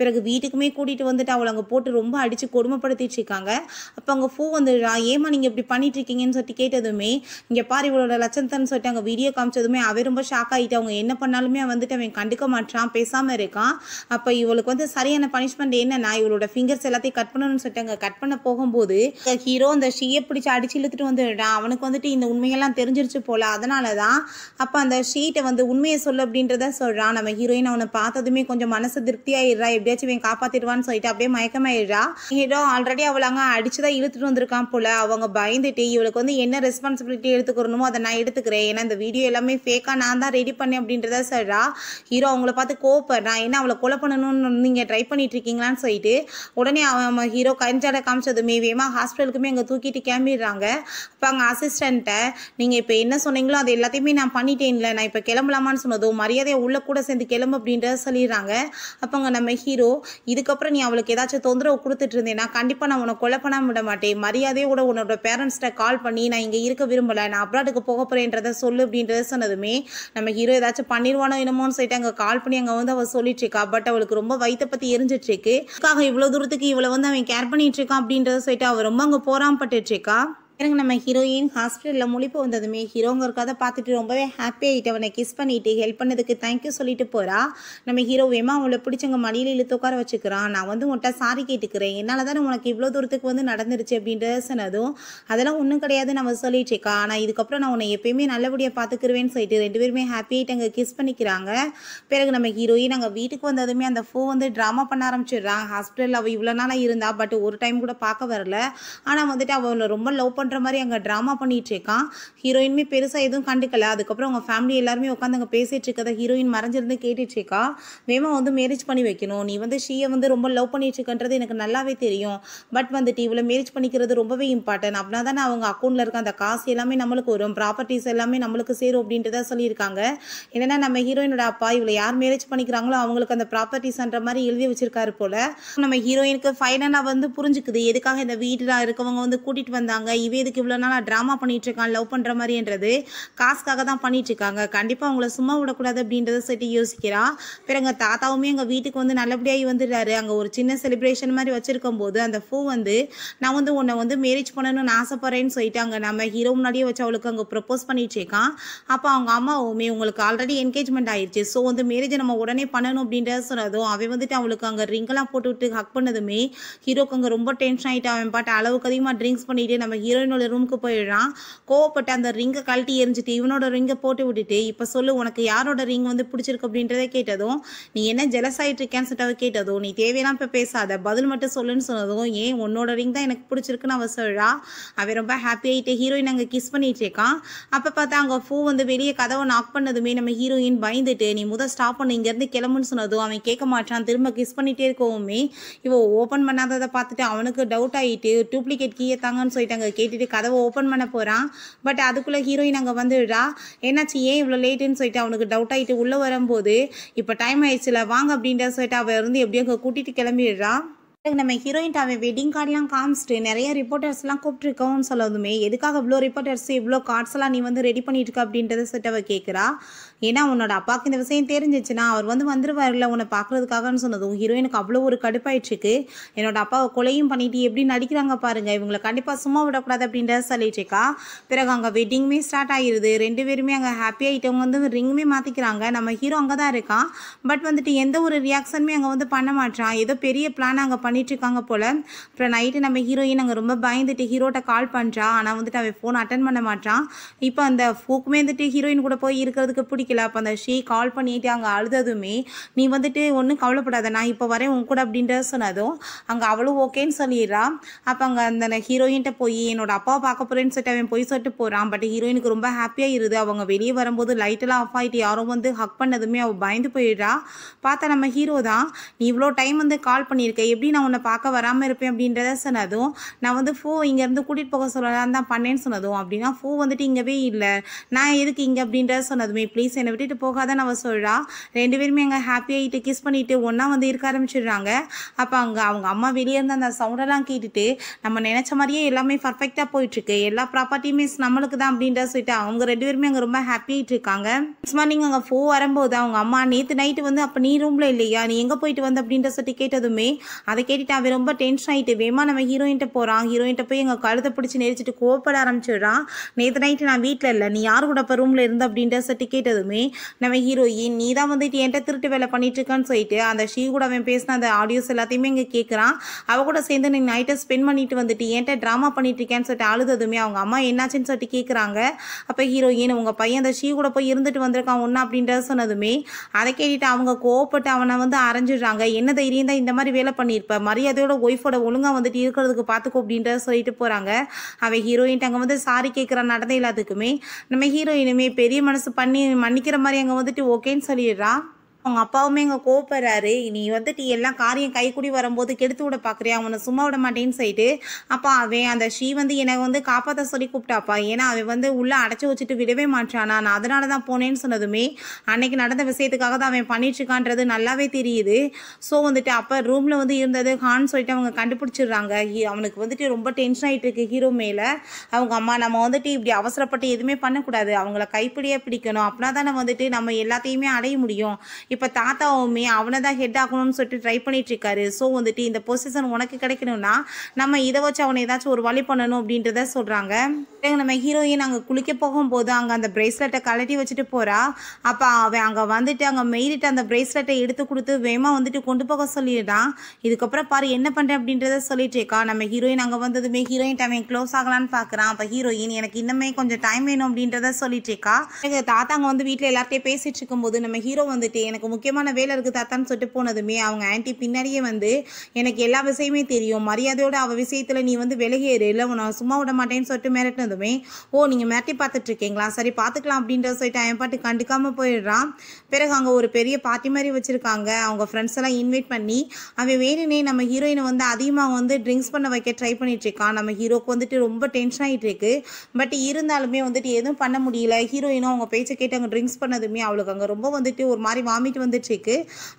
பிறகு வீட்டுக்குமே கூட்டிகிட்டு வந்துட்டு அவளை அங்கே போட்டு ரொம்ப அடித்து கொடுமைப்படுத்திட்டு இருக்காங்க. அப்போ அங்கே ஃபூ வந்துடுறா. ஏமா நீங்கள் இப்படி பண்ணிட்டு இருக்கீங்கன்னு சொல்லிட்டு கேட்டதுமே இங்கே பாரு இவளோட லட்சணத்தன்னு சொல்லிட்டு அங்கே வீடியோ காமிச்சதுமே அவன் ரொம்ப ஷாக் ஆகிட்டு அவங்க என்ன பண்ணாலுமே வந்துட்டு அவன் கண்டுக்க மாட்டான் பேசாமல் இருக்கான். அப்போ இவளுக்கு வந்து சரியான பனிஷ்மெண்ட் என்னன்னா இவளோட ஃபிங்கர்ஸ் எல்லாத்தையும் கட் பண்ணணும்னு சொல்லிட்டு அங்கே கட் பண்ண போகும்போது ஹீரோ அந்த ஷீயை பிடிச்சி அடிச்சு இழுத்துட்டு வந்துடுறான். அவனுக்கு வந்துட்டு இந்த உண்மையெல்லாம் தெரிஞ்சிருச்சு போல அதனால தான் அப்போ அந்த ஷீட்டை வந்து உண்மையை சொல்லு அப்படின்றத சொல்கிறான் நம்ம ஹீரோயின் அவனை பார்த்ததுமே கொஞ்சம் மனசு திருப்தியாயிடுறா. எப்படியாச்சும் இவன் காப்பாத்திடுவான்னு சொல்லிட்டு அப்படியே மயக்கமாயிடுறா. ஹீரோ ஆல்ரெடி அவளை அங்கே அடிச்சு தான் இழுத்துட்டு வந்திருக்கான் போல. அவங்க பயந்துட்டு இவளுக்கு வந்து என்ன ரெஸ்பான்சிபிலிட்டி எடுத்துக்கிறணுமோ அதை நான் எடுத்துக்கிறேன். ஏன்னா இந்த வீடியோ எல்லாமே ஃபேக்காக நான் தான் ரெடி பண்ணேன் அப்படின்றத சொல்கிறா ஹீரோ அவங்கள பார்த்து கோவப்படுறான். என்ன அவளை கொலை பண்ணணும்னு நீங்கள் ட்ரை பண்ணிட்டு இருக்கீங்களான்னு சொல்லிட்டு உடனே அவன் ஹீரோ கஞ்சாட காமிச்சதுமே வேமா ஹாஸ்பிட்டலுக்குமே அங்கே தூக்கிட்டு கிளம்பிடுறாங்க. அப்போ அங்கே அசிஸ்டண்ட்டை நீங்கள் இப்போ என்ன சொன்னீங்களோ அது எல்லாத்தையுமே நான் பண்ணிட்டேன்ல. நான் இப்போ கிளம்பலாமான்னு சொன்னதும் மரியாதையை உள்ள கூட சேர்ந்து கிளம்பு அப்படின்றத சொல்லிடுறாங்க. அப்போ அங்கே நம்ம ஹீரோ இதுக்கப்புறம் நீ அவளுக்கு ஏதாச்சும் தொந்தரவு கொடுத்துட்டு இருந்தேன்னா கண்டிப்பாக நான் உன்னை கொலை பண்ண விட மாட்டேன். மரியாதையோட உன்னோட பேரண்ட்ஸ்கிட்ட கால் பண்ணி நான் இங்கே இருக்க விரும்பலை. நான் அப்ராடுக்கு போக போகிறேன்றத சொல்லு அப்படின்றத சொன்னதுமே நம்ம ஹீரோ ஏதாச்சும் பண்ணிடுவானோ என்னமோன்னு சொல்லிட்டு அங்கே கால் பண்ணி அங்கே வந்து அவள் சொல்லிட்டு இருக்கா. பட் அவளுக்கு ரொம்ப வயிற்ற பற்றி எரிஞ்சிட்டு இருக்கு. அதுக்காக இவ்வளோ தூரத்துக்கு இவளை வந்து அவன் கேர் பண்ணிட்டு இருக்கான்? அப்படின்றத சொல்லிட்டு அவள் ரொம்ப அங்கே போராம்பட்டு இருக்கா. எனக்கு நம்ம ஹீரோயின் ஹாஸ்பிட்டலில் முழிப்பு வந்ததுமே ஹீரோங்க பார்த்துட்டு ரொம்பவே ஹாப்பி ஆகிட்டு அவனை கிஸ் பண்ணிட்டு ஹெல்ப் பண்ணதுக்கு தேங்க்யூ சொல்லிட்டு போகிறா நம்ம ஹீரோ வேமா அவளை பிடிச்சவங்க மடியில் இழுத்து உட்கார வச்சுக்கிறான். நான் வந்து உன்ட்ட சாரி கேட்டுக்கிறேன். என்னால் தானே உனக்கு இவ்வளோ தூரத்துக்கு வந்து நடந்துருச்சு அப்படின்றத சொன்னதும் அதெல்லாம் ஒன்றும் கிடையாது நம்ம சொல்லிட்டு இருக்கா. ஆனால் இதுக்கப்புறம் நான் உன்னை எப்பயுமே நல்லபடியாக பார்த்துக்கிருவேன்னு சொல்லிட்டு ரெண்டு பேருமே ஹாப்பி ஆகிட்டு அங்கே கிஸ் பண்ணிக்கிறாங்க. பிறகு நம்ம ஹீரோயின் அங்கே வீட்டுக்கு வந்ததுமே அந்த ஃபோ வந்து ட்ராமா பண்ண ஆரம்பிச்சிடுறான். ஹாஸ்பிட்டலில் அவள் இவ்வளோ நாளாக இருந்தா பட் ஒரு டைம் கூட பார்க்க வரல. ஆனால் வந்துட்டு அவளை ரொம்ப லவ் பண்ணுற மாதிரி அங்கே ட்ராமா பண்ணிகிட்டு இருக்கான். ஹீரோயினுமே பெருசாக எதுவும் கண்டுக்கல. அதுக்கப்புறம் அவங்க ஃபேமிலி எல்லாருமே உட்காந்து அங்கே பேசிகிட்டு இருக்கதை ஹீரோயின் மறைஞ்சிருந்து கேட்டுட்டு இருக்கா? வேமா வந்து மேரேஜ் பண்ணி வைக்கணும். நீ வந்து ஷீயை வந்து ரொம்ப லவ் பண்ணிட்டு இருக்கன்றது எனக்கு நல்லாவே தெரியும். பட் வந்துட்டு இவ்வளோ மேரேஜ் பண்ணிக்கிறது ரொம்பவே இம்பார்ட்டன்ட் அப்படின்னா தானே அவங்க அக்கௌண்ட்டில் இருக்க அந்த காசு எல்லாமே நம்மளுக்கு வரும். ப்ராப்பர்ட்டிஸ் எல்லாமே நம்மளுக்கு சேரும் அப்படின்றத சொல்லியிருக்காங்க. என்னென்னா நம்ம ஹீரோயினோட அப்பா இவளை யார் மேரேஜ் பண்ணிக்கிறாங்களோ அவங்களுக்கு அந்த ப்ராப்பர்ட்டிஸ்ன்ற மாதிரி எழுதி வச்சிருக்காரு போல. நம்ம ஹீரோயினுக்கு ஃபைனலாக வந்து புரிஞ்சுக்குது. எதுக்காக இந்த வீட்டில் இருக்கவங்க வந்து கூட்டிட்டு வந்தாங்க? இவ எதுக்கு இவ்வளோ நாளாக ட்ராமா பண்ணிட்டு இருக்கான் லவ் பண்ணுற மாதிரின்றது காசுக்காக தான் பண்ணிட்டு இருக்காங்க கண்டிப்பாக அவங்கள சும்மா விடக்கூடாது அப்படின்றத சொல்லி யோசிக்கிறா. பிறகு தாத்தாவுமே எங்கள் வீட்டுக்கு வந்து நல்லபடியாகி வந்துடுறாரு. அங்கே ஒரு சின்ன செலிப்ரேஷன் மாதிரி வச்சிருக்கும் போது அந்த ஃபூ வந்து நான் வந்து உன்னை வந்து மேரேஜ் பண்ணணும்னு ஆசைப்படுறேன்னு சொல்லிட்டு அங்கே நம்ம ஹீரோ முன்னாடியே வச்சு அவளுக்கு அங்கே ப்ரப்போஸ் பண்ணிட்டு இருக்கான் அப்போ அவங்க அம்மாவுமே உங்களுக்கு ஆல்ரெடி என்கேஜ்மெண்ட் ஆயிடுச்சு ஸோ வந்து மேரேஜை நம்ம உடனே பண்ணணும் அப்படின்றத சொன்னதும் அவன் வந்துட்டு அவளுக்கு அங்கே ரிங்கெல்லாம் போட்டு விட்டு ஹக் பண்ணதுமே ஹீரோக்கு அங்கே ரொம்ப டென்ஷன் ஆகிட்டு அவன் பாட்டு அளவுக்கு அதிகமாக ட்ரிங்க்ஸ் பண்ணிட்டு நம்ம இவனோட ரூமுக்கு போயிடுறான். கோவப்பட்டு அந்த ரிங்கை கழட்டி எரிஞ்சிட்டு இவனோட ரிங்கை போட்டு விட்டுட்டு இப்போ சொல்லு உனக்கு யாரோட ரிங் வந்து பிடிச்சிருக்கு? அப்படின்றத கேட்டதும் நீ என்ன ஜெலஸ் ஆகிட்டு இருக்கேன்னு சொல்லிட்டு அவ கேட்டதும் நீ தேவையெல்லாம் இப்போ பேசாத. பதில் மட்டும் சொல்லுன்னு சொன்னதும் ஏன் உன்னோட ரிங் தான் எனக்கு பிடிச்சிருக்குன்னு அவ சொல்கிறா அவன் ரொம்ப ஹாப்பி ஆகிட்டு ஹீரோயின் அங்கே கிஸ் பண்ணிட்டு இருக்கான். அப்போ பார்த்தா அங்கே ஃபூ வந்து வெளியே கதவை நாக் பண்ணதுமே நம்ம ஹீரோயின் பயந்துட்டு நீ முத ஸ்டாப் பண்ணு இங்கேருந்து கிளம்புன்னு சொன்னதும் அவன் கேட்க மாட்டான். திரும்ப கிஸ் பண்ணிட்டே இருக்கவுமே இவன் ஓப்பன் பண்ணாததை பார்த்துட்டு அவனுக்கு டவுட் ஆகிட்டு டூப்ளிகேட் கீயை தாங்கன்னு சொல்லிட்டு அங்கே கேட்டு கேட்டுட்டு கதவை ஓப்பன் பண்ண போகிறான் பட் அதுக்குள்ளே ஹீரோயின் அங்கே வந்துடுறா. என்னாச்சு ஏன் இவ்வளோ லேட்டுன்னு சொல்லிட்டு அவனுக்கு டவுட் ஆகிட்டு உள்ளே வரும்போது இப்போ டைம் ஆயிடுச்சுல வாங்க அப்படின்ற சொல்லிட்டு அவள் இருந்து எப்படியோ அங்கே கூட்டிகிட்டு கிளம்பிடுறா. நம்ம ஹீரோயின் அவன் வெட்டிங் கார்டெலாம் காமிச்சிட்டு நிறைய ரிப்போர்ட்டர்ஸ்லாம் கூப்பிட்டுருக்கோன்னு சொல்லதுமே எதுக்காக இவ்வளோ ரிப்போர்ட்டர்ஸ் இவ்வளோ கார்ட்ஸ் எல்லாம் நீ வந்து ரெடி பண்ணிட்டு இருக்க அப்படின்றத சொல்லிட்டு அவள் கேட்குறா ஏன்னா உன்னோட அப்பாவுக்கு இந்த விஷயம் தெரிஞ்சிச்சுன்னா அவர் வந்து வந்துருவார்ல உன்னை பார்க்கறதுக்காகன்னு சொன்னதும் ஹீரோயினுக்கு அவ்வளோ ஒரு கடுப்பாயிடுச்சுக்கு. என்னோட அப்பாவை கொலையும் பண்ணிட்டு எப்படி நடிக்கிறாங்க பாருங்க. இவங்களை கண்டிப்பாக சும்மா விடக்கூடாது அப்படின்றத சொல்லிட்டு இருக்கா. பிறகு அங்கே வெட்டிங்குமே ஸ்டார்ட் ஆகிருது ரெண்டு பேருமே அங்கே ஹாப்பி ஆகிட்டவங்க வந்து ரிங்குமே மாற்றிக்கிறாங்க நம்ம ஹீரோ அங்கே தான் இருக்கான். பட் வந்துட்டு எந்த ஒரு ரியாக்ஷனுமே அங்கே வந்து பண்ண மாட்டான் ஏதோ பெரிய பிளான் அங்கே பண்ணிட்டு இருக்காங்க போல. அப்புறம் நைட்டு நம்ம ஹீரோயின் அங்கே ரொம்ப பயந்துட்டு ஹீரோட்ட கால் பண்ணுறான் ஆனால் வந்துட்டு அவன் ஃபோன் அட்டன் பண்ண மாட்டான் இப்போ அந்த ஃபோக்குமே வந்துட்டு ஹீரோயின் கூட போய் இருக்கிறதுக்கு பிடிக்கல அப்போ அந்த ஷீ கால் பண்ணிட்டு அங்கே அழுததுமே நீ வந்துட்டு ஒன்றும் கவலைப்படாத நான் இப்போ வரேன் உன் கூட அப்படின்ற சொன்னதும் அங்கே அவளும் ஓகேன்னு சொல்லிடுறா. அப்போ அங்கே அந்த ஹீரோயின்கிட்ட போய் என்னோட அப்பாவை பார்க்க போகிறேன்னு சொல்லிட்டு அவன் போய் சொல்லிட்டு போகிறான் பட் ஹீரோயினுக்கு ரொம்ப ஹாப்பியாக இருது. அவங்க வெளியே வரும்போது லைட்டெல்லாம் ஆஃப் ஆகிட்டு யாரும் வந்து ஹக் பண்ணதுமே அவள் பயந்து போயிடுறா. பார்த்தா நம்ம ஹீரோ தான். நீ இவ்வளோ டைம் வந்து கால் பண்ணியிருக்க எப்படி நான் உன்னை பார்க்க வராமல் இருப்பேன்? அப்படின்றத சொன்னதும் நான் வந்து ஃபோ இங்கேருந்து கூட்டிகிட்டு போக சொல்லலாம் தான் பண்ணேன்னு சொன்னதும் அப்படின்னா ஃபோ வந்துட்டு இங்கவே இல்லை. நான் எதுக்கு இங்கே? அப்படின்றத சொன்னதுமே ப்ளீஸ் என்னை விட்டுட்டு போகாதன்னு அவள் சொல்கிறா ரெண்டு பேருமே அங்கே ஹாப்பியாகிட்டு கிஸ் பண்ணிட்டு ஒன்றா வந்து இருக்க ஆரம்பிச்சிடுறாங்க. அப்போ அங்கே அவங்க அம்மா வெளியே இருந்து அந்த சவுண்டெல்லாம் கேட்டுட்டு நம்ம நினச்ச மாதிரியே எல்லாமே பர்ஃபெக்டாக போயிட்டுருக்கு. எல்லா ப்ராப்பர்ட்டியுமே நம்மளுக்கு தான் அப்படின்ற சொல்லிட்டு அவங்க ரெண்டு பேருமே அங்கே ரொம்ப ஹாப்பியாகிட்டு இருக்காங்க. நெக்ஸ்ட் மார்னிங் அங்கே ஃபோ வரும்போது அவங்க அம்மா நேற்று நைட்டு வந்து அப்போ நீ ரூமில் இல்லையா? நீ எங்கே போயிட்டு வந்த? அப்படின்ற சொல்லிட்டு கேட்டதுமே அதை கேட்டுட்டு அவன் ரொம்ப டென்ஷன் ஆகிட்டு வேமா நம்ம ஹீரோயின்ட்ட போகிறான் ஹீரோயின்ட்ட போய் எங்கள் கழுத்தை பிடிச்சி நெரிச்சிட்டு கோப்பட ஆரம்பிச்சிடுறான். நேற்று நைட்டு நான் வீட்டில் இல்லை. நீ யார் கூட இப்போ ரூமில் இருந்த? அப்படின்ற சொல்லிட்டு கேட்டதுமே நம்ம ஹீரோயின் நீ தான் வந்துட்டு என்கிட்ட திருட்டு வேலை பண்ணிட்டு இருக்கான்னு சொல்லிட்டு அந்த ஷீ கூட அவன் பேசின அந்த ஆடியோஸ் எல்லாத்தையுமே இங்கே கேட்குறான் அவ கூட சேர்ந்து நீ நைட்டை ஸ்பெண்ட் பண்ணிட்டு வந்துட்டு என்கிட்ட ட்ராமா பண்ணிட்டு இருக்கேன்னு சொல்லிட்டு அழுததுமே அவங்க அம்மா என்னாச்சுன்னு சொல்லிட்டு கேட்குறாங்க அப்போ ஹீரோயின் உங்கள் பையன் அந்த ஷீ கூட போய் இருந்துட்டு வந்திருக்கான் ஒன்று அப்படின்றத சொன்னதுமே அதை கேட்டுட்டு அவங்க கோவப்பட்டு அவனை வந்து அரைஞ்சிடுறாங்க. என்ன தைரியம் தான் இந்த மாதிரி வேலை பண்ணியிருப்ப? மரியாதையோட ஒய்ஃபோட ஒழுங்காக வந்துட்டு இருக்கிறதுக்கு பார்த்துக்கோ அப்படின்றத சொல்லிட்டு போகிறாங்க அவன் ஹீரோயின் அங்கே வந்து சாரி கேட்குறான் நடந்த எல்லாத்துக்குமே நம்ம ஹீரோயினுமே பெரிய மனசு பண்ணி பண்ணிக்கிற மாதிரி அங்கே வந்துட்டு ஓகேன்னு சொல்லிடுறா. அவங்க அப்பாவுமே இங்கே கோப்படுறாரு நீ வந்துட்டு எல்லாம் காரியம் கைக்குடி வரும்போது கெடுத்து விட பார்க்குறியா அவனை சும்மா விட மாட்டேன்னு சொல்லிட்டு அப்பா அவன் அந்த ஷீ வந்து என்னை வந்து காப்பாற்ற சொல்லி கூப்பிட்டாப்பா. ஏன்னா அவன் வந்து உள்ளே அடைச்சி வச்சுட்டு விடவே மாட்டானா நான் அதனால தான் போனேன்னு சொன்னதுமே அன்னைக்கு நடந்த விஷயத்துக்காக தான் அவன் பண்ணிட்டு இருக்கான்றது நல்லாவே தெரியுது. ஸோ வந்துட்டு அப்போ ரூமில் வந்து இருந்தது. ஹான்னு சொல்லிட்டு அவங்க கண்டுபிடிச்சிடுறாங்க. ஹீ- அவனுக்கு வந்துட்டு ரொம்ப டென்ஷன் ஆகிட்டு இருக்கு ஹீரோ மேலே. அவங்க அம்மா நம்ம வந்துட்டு இப்படி அவசரப்பட்டு எதுவுமே பண்ணக்கூடாது. அவங்கள கைப்பிடியே பிடிக்கணும். அப்படின்னா தானே வந்துட்டு நம்ம எல்லாத்தையுமே அடைய முடியும். இப்போ தாத்தாவுமே அவனை தான் ஹெட் ஆகணும்னு சொல்லிட்டு ட்ரை பண்ணிட்டு இருக்காரு ஸோ வந்துட்டு இந்த பொசிஷன் உனக்கு கிடைக்கணும்னா நம்ம இதை வச்சு அவனை ஏதாச்சும் ஒரு வழி பண்ணணும் அப்படின்றத சொல்கிறாங்க நம்ம ஹீரோயின் அங்கே குளிக்க போகும்போது அங்கே அந்த பிரேஸ்லெட்டை கழட்டி வச்சுட்டு போகிறா அப்போ அவன் அங்கே வந்துட்டு அங்கே மெயிலிட்டு அந்த பிரேஸ்லெட்டை எடுத்து கொடுத்து வேகமாக வந்துட்டு கொண்டு போக சொல்லிடுறான் இதுக்கப்புறம் பாரு என்ன பண்ணுறேன் அப்படின்றத சொல்லிட்டு இருக்கா நம்ம ஹீரோயின் அங்கே வந்ததுமே ஹீரோயின் அவன் க்ளோஸ் ஆகலான்னு பார்க்குறான் அப்போ ஹீரோயின் எனக்கு இன்னுமே கொஞ்சம் டைம் வேணும் அப்படின்றத சொல்லிட்டு இருக்கா எங்கள் தாத்தா அங்கே வந்து வீட்டில் எல்லார்ட்டையும் பேசிட்டு இருக்கும்போது நம்ம ஹீரோ வந்துட்டு எனக்கு முக்கியமான வேலை இருக்குது தாத்தான்னு சொல்லிட்டு போனதுமே அவங்க ஆன்ட்டி பின்னாடியே வந்து எனக்கு எல்லா விஷயமே தெரியும். மரியாதையோட அவள் விஷயத்தில் நீ வந்து விலகேறு. இல்லை உன்னை சும்மா விட மாட்டேன்னு சொல்லிட்டு மிரட்டினதுமே ஓ நீங்கள் மிரட்டி பார்த்துட்டு இருக்கீங்களா சரி பார்த்துக்கலாம் அப்படின்ற சொல்லிட்டு அவன் பாட்டு கண்டுக்காமல் போயிடுறான். பிறகு அங்கே ஒரு பெரிய பார்ட்டி மாதிரி வச்சுருக்காங்க. அவங்க ஃப்ரெண்ட்ஸ் எல்லாம் இன்வைட் பண்ணி அவன் வேணுனே நம்ம ஹீரோயினை வந்து அதிகமாக வந்து ட்ரிங்க்ஸ் பண்ண வைக்க ட்ரை பண்ணிட்டு இருக்கான் நம்ம ஹீரோக்கு வந்துட்டு ரொம்ப டென்ஷன் ஆகிட்டு இருக்கு பட் இருந்தாலுமே வந்துட்டு எதுவும் பண்ண முடியல. ஹீரோயினும் அவங்க பேச்சை கேட்டு அங்கே ட்ரிங்க்ஸ் பண்ணதுமே அவளுக்கு அங்கே ரொம்ப வந்துட்டு ஒரு மாதிரி வாமிட் வந்துட்டு இருக்கு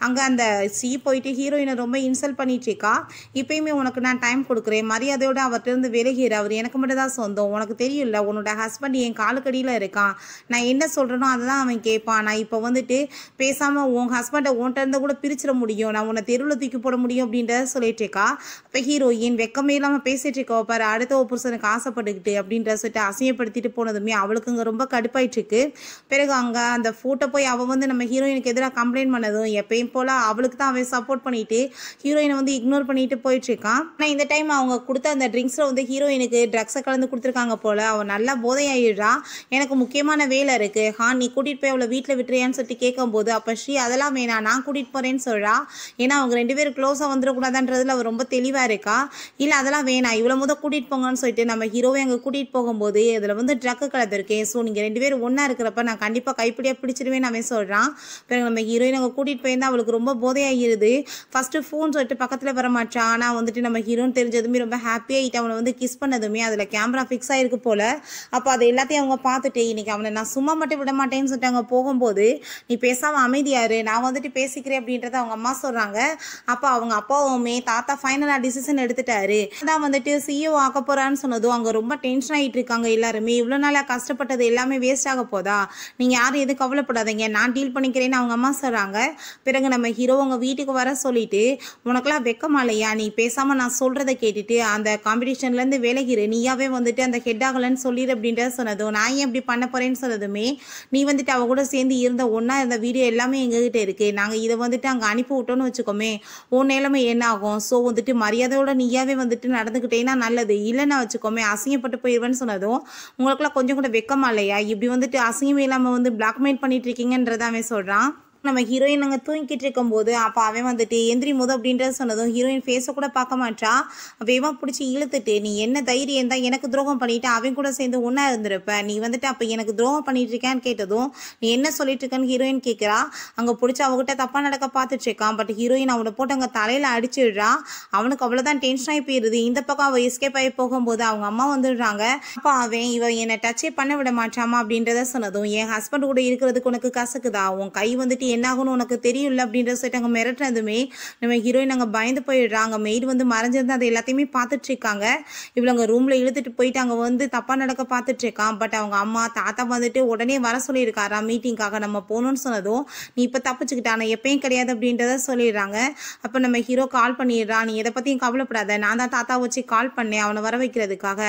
அங்கே அந்த சி போயிட்டு ஹீரோயினை ரொம்ப இன்சல்ட் பண்ணிட்டுருக்கா. இப்பயுமே உனக்கு நான் டைம் கொடுக்குறேன். மரியாதையோடு அவர்கிட்ட இருந்து விலகிற அவர் எனக்கு மட்டும் தான் சொந்தம். உனக்கு தெரியல உன்னோட ஹஸ்பண்ட் என் காலுக்கடியில் இருக்கான். நான் என்ன சொல்கிறேனோ அதை தான் அவன் கேட்பான் நான் இப்போ வந்துட்டு பேசாமல் உன் ஹஸ்பண்டை உன்கிட்ட இருந்து கூட பிரிச்சிட முடியும். நான் உன்னை தெருவில் தூக்கி போட முடியும் அப்படின்றத சொல்லிட்டு இருக்கா இப்போ ஹீரோயின் வெக்கமே இல்லாமல் பேசிட்டு இருக்கோ பாரு அடுத்த ஒரு புருஷனுக்கு ஆசைப்பட்டுக்கிட்டு அப்படின்ற சொல்லிட்டு அசிங்கப்படுத்திட்டு போனதுமே அவளுக்குங்க ரொம்ப கடுப்பாயிட்டு இருக்கு பிறகு அங்கே அந்த ஃபோட்டோ போய் அவள் வந்து நம்ம ஹீரோயினுக்கு எதிராக கம்ப்ளைண்ட் பண்ணதும் எப்பயும் போல் அவளுக்கு தான் அவன் சப்போர்ட் பண்ணிட்டு ஹீரோயினை வந்து இக்னோர் பண்ணிட்டு போயிட்டு இருக்கான் ஆனால் இந்த டைம் அவங்க கொடுத்த அந்த ட்ரிங்க்ஸில் வந்து ஹீரோயினுக்கு ட்ரக்ஸை கலந்து கொடுத்துருக்காங்க போல் அவள் நல்லா போதையாயிடுறா எனக்கு முக்கியமான வேலை இருக்கு. ஹா நீ கூட்டிகிட்டு போய் அவளை வீட்டில் விட்டுறியான்னு சொல்லிட்டு கேட்கும்போது அப்போ ஸ்ரீ அதெல்லாம் வேணாம் நான் கூட்டிகிட்டு போகிறேன்னு சொல்கிறா ஏன்னா அவங்க ரெண்டு பேரும் க்ளோஸாக வந்துடக்கூடாதுன்றதுல அவள் ரொம்ப தெளிவாக இருக்கா. இல்லை அதெல்லாம் வேணாம் இவ்வளோ முதல் கூட்டிகிட்டு போங்கன்னு சொல்லிட்டு நம்ம ஹீரோவை அங்கே கூட்டிகிட்டு போகும்போது இதில் வந்து ட்ரக்கு கலந்துருக்கேன். ஸோ நீங்கள் ரெண்டு பேரும் ஒன்றா இருக்கிறப்ப நான் கண்டிப்பாக கைப்பிடியாக பிடிச்சிருவேன் அவன் சொல்கிறான் பிறகு நம்ம ஹீரோயின் அங்கே கூட்டிகிட்டு போயிருந்தா அவளுக்கு ரொம்ப போதையாகிருது. ஃபஸ்ட்டு ஃபோன் சொல்லிட்டு பக்கத்தில் வர மாட்டான் ஆனால் வந்துட்டு நம்ம ஹீரோன்னு தெரிஞ்சதுமே ரொம்ப ஹாப்பியாகிட்டு அவனை வந்து கிஸ் பண்ணதுமே அதில் கேமரா ஃபிக்ஸ் ஆகிருக்கு போல். அப்போ அதை எல்லாத்தையும் அவங்க பார்த்துட்டு இன்னைக்கு அவனை நான் சும்மா மட்டும் விட மாட்டேன்னு சொல்லிட்டு அங்கே போகும்போது நீ பேசாமல் அமைதியாரு நான் வந்துட்டு பேசிக்கிறேன் அப்படின்றத அவங்க அம்மா சொல்கிறாங்க அப்போ அவங்க அப்பாவுமே தாத்தா ஃபைனலாக டிசிஷன் எடுத்துட்டாரு. தான் வந்துட்டு சிஇஓ ஆக்க போகிறான்னு சொன்னதும் அங்கே ரொம்ப டென்ஷன் ஆகிட்டு இருக்காங்க எல்லாருமே. இவ்வளோ நாளாக கஷ்டப்பட்டது எல்லாமே வேஸ்ட் ஆக போதா? நீங்கள் யாரும் எதுவும் கவலைப்படாதீங்க. நான் டீல் பண்ணிக்கிறேன்னு அவங்க அம்மா சொல்கிறாங்க பிறகு நம்ம ஹீரோ அவங்க வீட்டுக்கு வர சொல்லிட்டு உனக்கெல்லாம் வெக்கமா இல்லையா நீ பேசாமல் நான் சொல்கிறத கேட்டுட்டு அந்த காம்படிஷன்லேருந்து விலகிரு. நீயாவே வந்துட்டு அந்த ஹெட் ஆகலைன்னு சொல்லிடு அப்படின்றத சொன்னதும் நான் ஏன் இப்படி பண்ண போகிறேன்னு சொன்னதுமே நீ வந்துட்டு அவ கூட சேர்ந்து இருந்த ஒன்றா இருந்த வீடியோ எல்லாமே எங்ககிட்ட இருக்குது நாங்கள் இதை வந்துட்டு அங்கே அனுப்பி விட்டோன்னு வச்சுக்கோமே உன் நிலைமை என்ன ஆகும்? ஸோ வந்துட்டு மரியாதையோட நீயாவே வந்துட்டு நடந்துக்கிட்டேன்னா நல்லது. இல்லைன்னா வச்சுக்கோமே அசிங்கப்பட்டு போயிடுவேன்னு சொன்னதும் உங்களுக்குலாம் கொஞ்சம் கூட வெக்கமா இல்லையா இப்படி வந்துட்டு அசிங்கமே இல்லாமல் வந்து பிளாக்மெயில் பண்ணிட்டு இருக்கீங்கன்றதாவே சொல்கிறான் நம்ம ஹீரோயின் அங்கே தூங்கிட்டு இருக்கும்போது அப்போ அவன் வந்துட்டு எந்திரி முத அப்படின்றத சொன்னதும் ஹீரோயின் ஃபேஸை கூட பார்க்க மாட்டா. வேகமாக பிடிச்சி இழுத்துட்டு நீ என்ன தைரியம் தான் எனக்கு துரோகம் பண்ணிட்டு? அவன் கூட சேர்ந்து ஒன்றா இருந்திருப்ப. நீ வந்துட்டு அப்போ எனக்கு துரோகம் பண்ணிட்டு இருக்கேன்னு கேட்டதும் நீ என்ன சொல்லிட்டு இருக்கேன்னு ஹீரோயின் கேட்குறா அங்கே பிடிச்சி அவகிட்ட தப்பாக நடக்க பார்த்துட்டு இருக்கான். பட் ஹீரோயின் அவனை போட்டு அங்கே தலையில் அடிச்சிடுறா. அவனுக்கு அவ்வளோதான் டென்ஷன் ஆகி போயிடுது இந்த பக்கம் அவள் எஸ்கேப் ஆகி போகும்போது அவங்க அம்மா வந்துடுறாங்க. அப்போ அவன் இவன் என்னை டச்சே பண்ண விட மாட்டாமா? அப்படின்றத சொன்னதும் என் ஹஸ்பண்ட் கூட இருக்கிறதுக்கு உனக்கு கசக்குதா? உன் கை வந்துட்டு என்னாகும்னு உனக்கு தெரியும்ல அப்படின்ற சொல்லிட்டு அங்கே மிரட்டுனதுமே நம்ம ஹீரோயின் அங்கே பயந்து போயிடுறாங்க. மெய்டு வந்து மறைஞ்சிருந்து அதை எல்லாத்தையுமே பார்த்துட்டு இருக்காங்க இவ்வளோ அங்கே ரூமில் இழுத்துட்டு போயிட்டு அங்கே வந்து தப்பாக நடக்க பார்த்துட்டு இருக்கான் பட் அவங்க அம்மா தாத்தா வந்துட்டு உடனே வர சொல்லியிருக்காரா மீட்டிங்காக நம்ம போகணும்னு சொன்னதும் நீ இப்போ தப்பிச்சுக்கிட்டா நான் எப்பயும் கிடையாது அப்படின்றத சொல்லிடுறாங்க. அப்போ நம்ம ஹீரோ கால் பண்ணிடுறான். நீ எதை பற்றியும் கவலைப்படாத. நான் தான் தாத்தா வச்சு கால் பண்ணேன். அவனை வர வைக்கிறதுக்காக.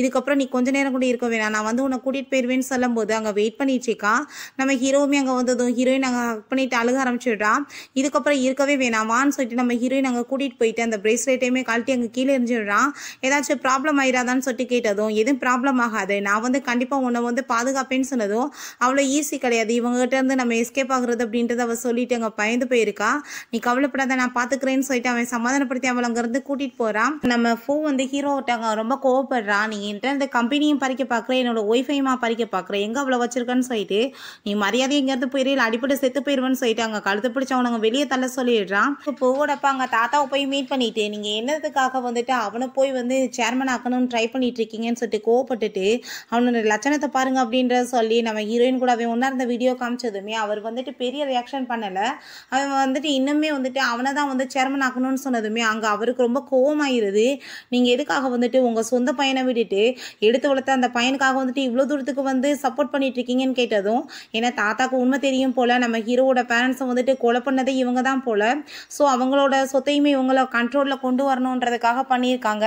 இதுக்கப்புறம் நீ கொஞ்ச நேரம் கூட இருக்க வேணாம். நான் வந்து உன்னை கூட்டிகிட்டு போயிடுவேன்னு சொல்லும்போது அங்கே வெயிட் பண்ணிட்டு இருக்கான். நம்ம ஹீரோவுமே அங்கே வந்ததும் ஹீரோயின் அங்கே பண்ணிட்டு அழுக ஆரம்பிச்சிடுறான் இதுக்கப்புறம் இருக்கவே வேணாம் வான்னு சொல்லிட்டு நம்ம ஹீரோயின் அங்கே கூட்டிகிட்டு போயிட்டு அந்த பிரேஸ்லெட்டையுமே கழட்டி அங்கே கீழே எரிஞ்சிடுறான் ஏதாச்சும் ப்ராப்ளம் ஆயிடாதான்னு சொல்லிட்டு கேட்டதும் எதுவும் ப்ராப்ளம் ஆகாது. நான் வந்து கண்டிப்பாக உன்னை வந்து பாதுகாப்பேன்னு சொன்னதும் அவ்வளோ ஈஸி கிடையாது. இவங்ககிட்ட இருந்து நம்ம எஸ்கேப் ஆகுறது அப்படின்றத அவள் சொல்லிட்டு அங்கே பயந்து போயிருக்கா. நீ கவலைப்படாத நான் பார்த்துக்கிறேன்னு சொல்லிட்டு அவன் சமாதானப்படுத்தி அவளை அங்கேருந்து கூட்டிகிட்டு போகிறான் நம்ம ஃபோ வந்து ஹீரோட்ட ரொம்ப கோவப்படுறான் நீ என்கிட்ட இந்த கம்பெனியும் பறிக்க பார்க்குறேன் என்னோட ஒய்ஃபையுமா பறிக்க பார்க்குறேன் எங்கே அவ்வளோ வச்சிருக்கன்னு சொல்லிட்டு நீ மரியாதை எங்கேருந்து போயிரு இல்லை அடிப்படை செத்து போயிடுவேன்னு சொல்லிட்டு அங்கே கழுத்து பிடிச்சவனுங்க வெளியே தள்ள சொல்லிடுறான். இப்போ பூவோடப்ப அங்கே தாத்தாவை போய் மீட் பண்ணிட்டு நீங்கள் என்னதுக்காக வந்துட்டு அவனை போய் வந்து சேர்மன் ஆக்கணும்னு ட்ரை பண்ணிட்டு இருக்கீங்கன்னு சொல்லிட்டு கோவப்பட்டுட்டு அவனோட லட்சணத்தை பாருங்க அப்படின்ற சொல்லி நம்ம ஹீரோயின் கூட அவன் ஒன்றா இருந்த வீடியோ காமிச்சதுமே அவர் வந்துட்டு பெரிய ரியாக்ஷன் பண்ணலை. அவன் வந்துட்டு இன்னுமே வந்துட்டு அவனை தான் வந்து சேர்மன் ஆக்கணும்னு சொன்னதுமே அங்கே அவருக்கு ரொம்ப கோவமாயிருது. நீங்கள் எதுக்காக வந்துட்டு உங்கள் சொந்த பையனை விட்டுட்டு எடுத்து வளர்த்த அந்த பையனுக்காக வந்துட்டு இவ்வளோ தூரத்துக்கு வந்து சப்போர்ட் பண்ணிட்டு இருக்கீங்கன்னு கேட்டதும் ஏன்னா தாத்தாக்கு உண்மை தெரியும் போல் நம்ம ஹீரோ ஹீரோவோட பேரண்ட்ஸை வந்துட்டு கொலை பண்ணதே இவங்க தான் போல். ஸோ அவங்களோட சொத்தையுமே இவங்கள கண்ட்ரோலில் கொண்டு வரணுன்றதுக்காக பண்ணியிருக்காங்க.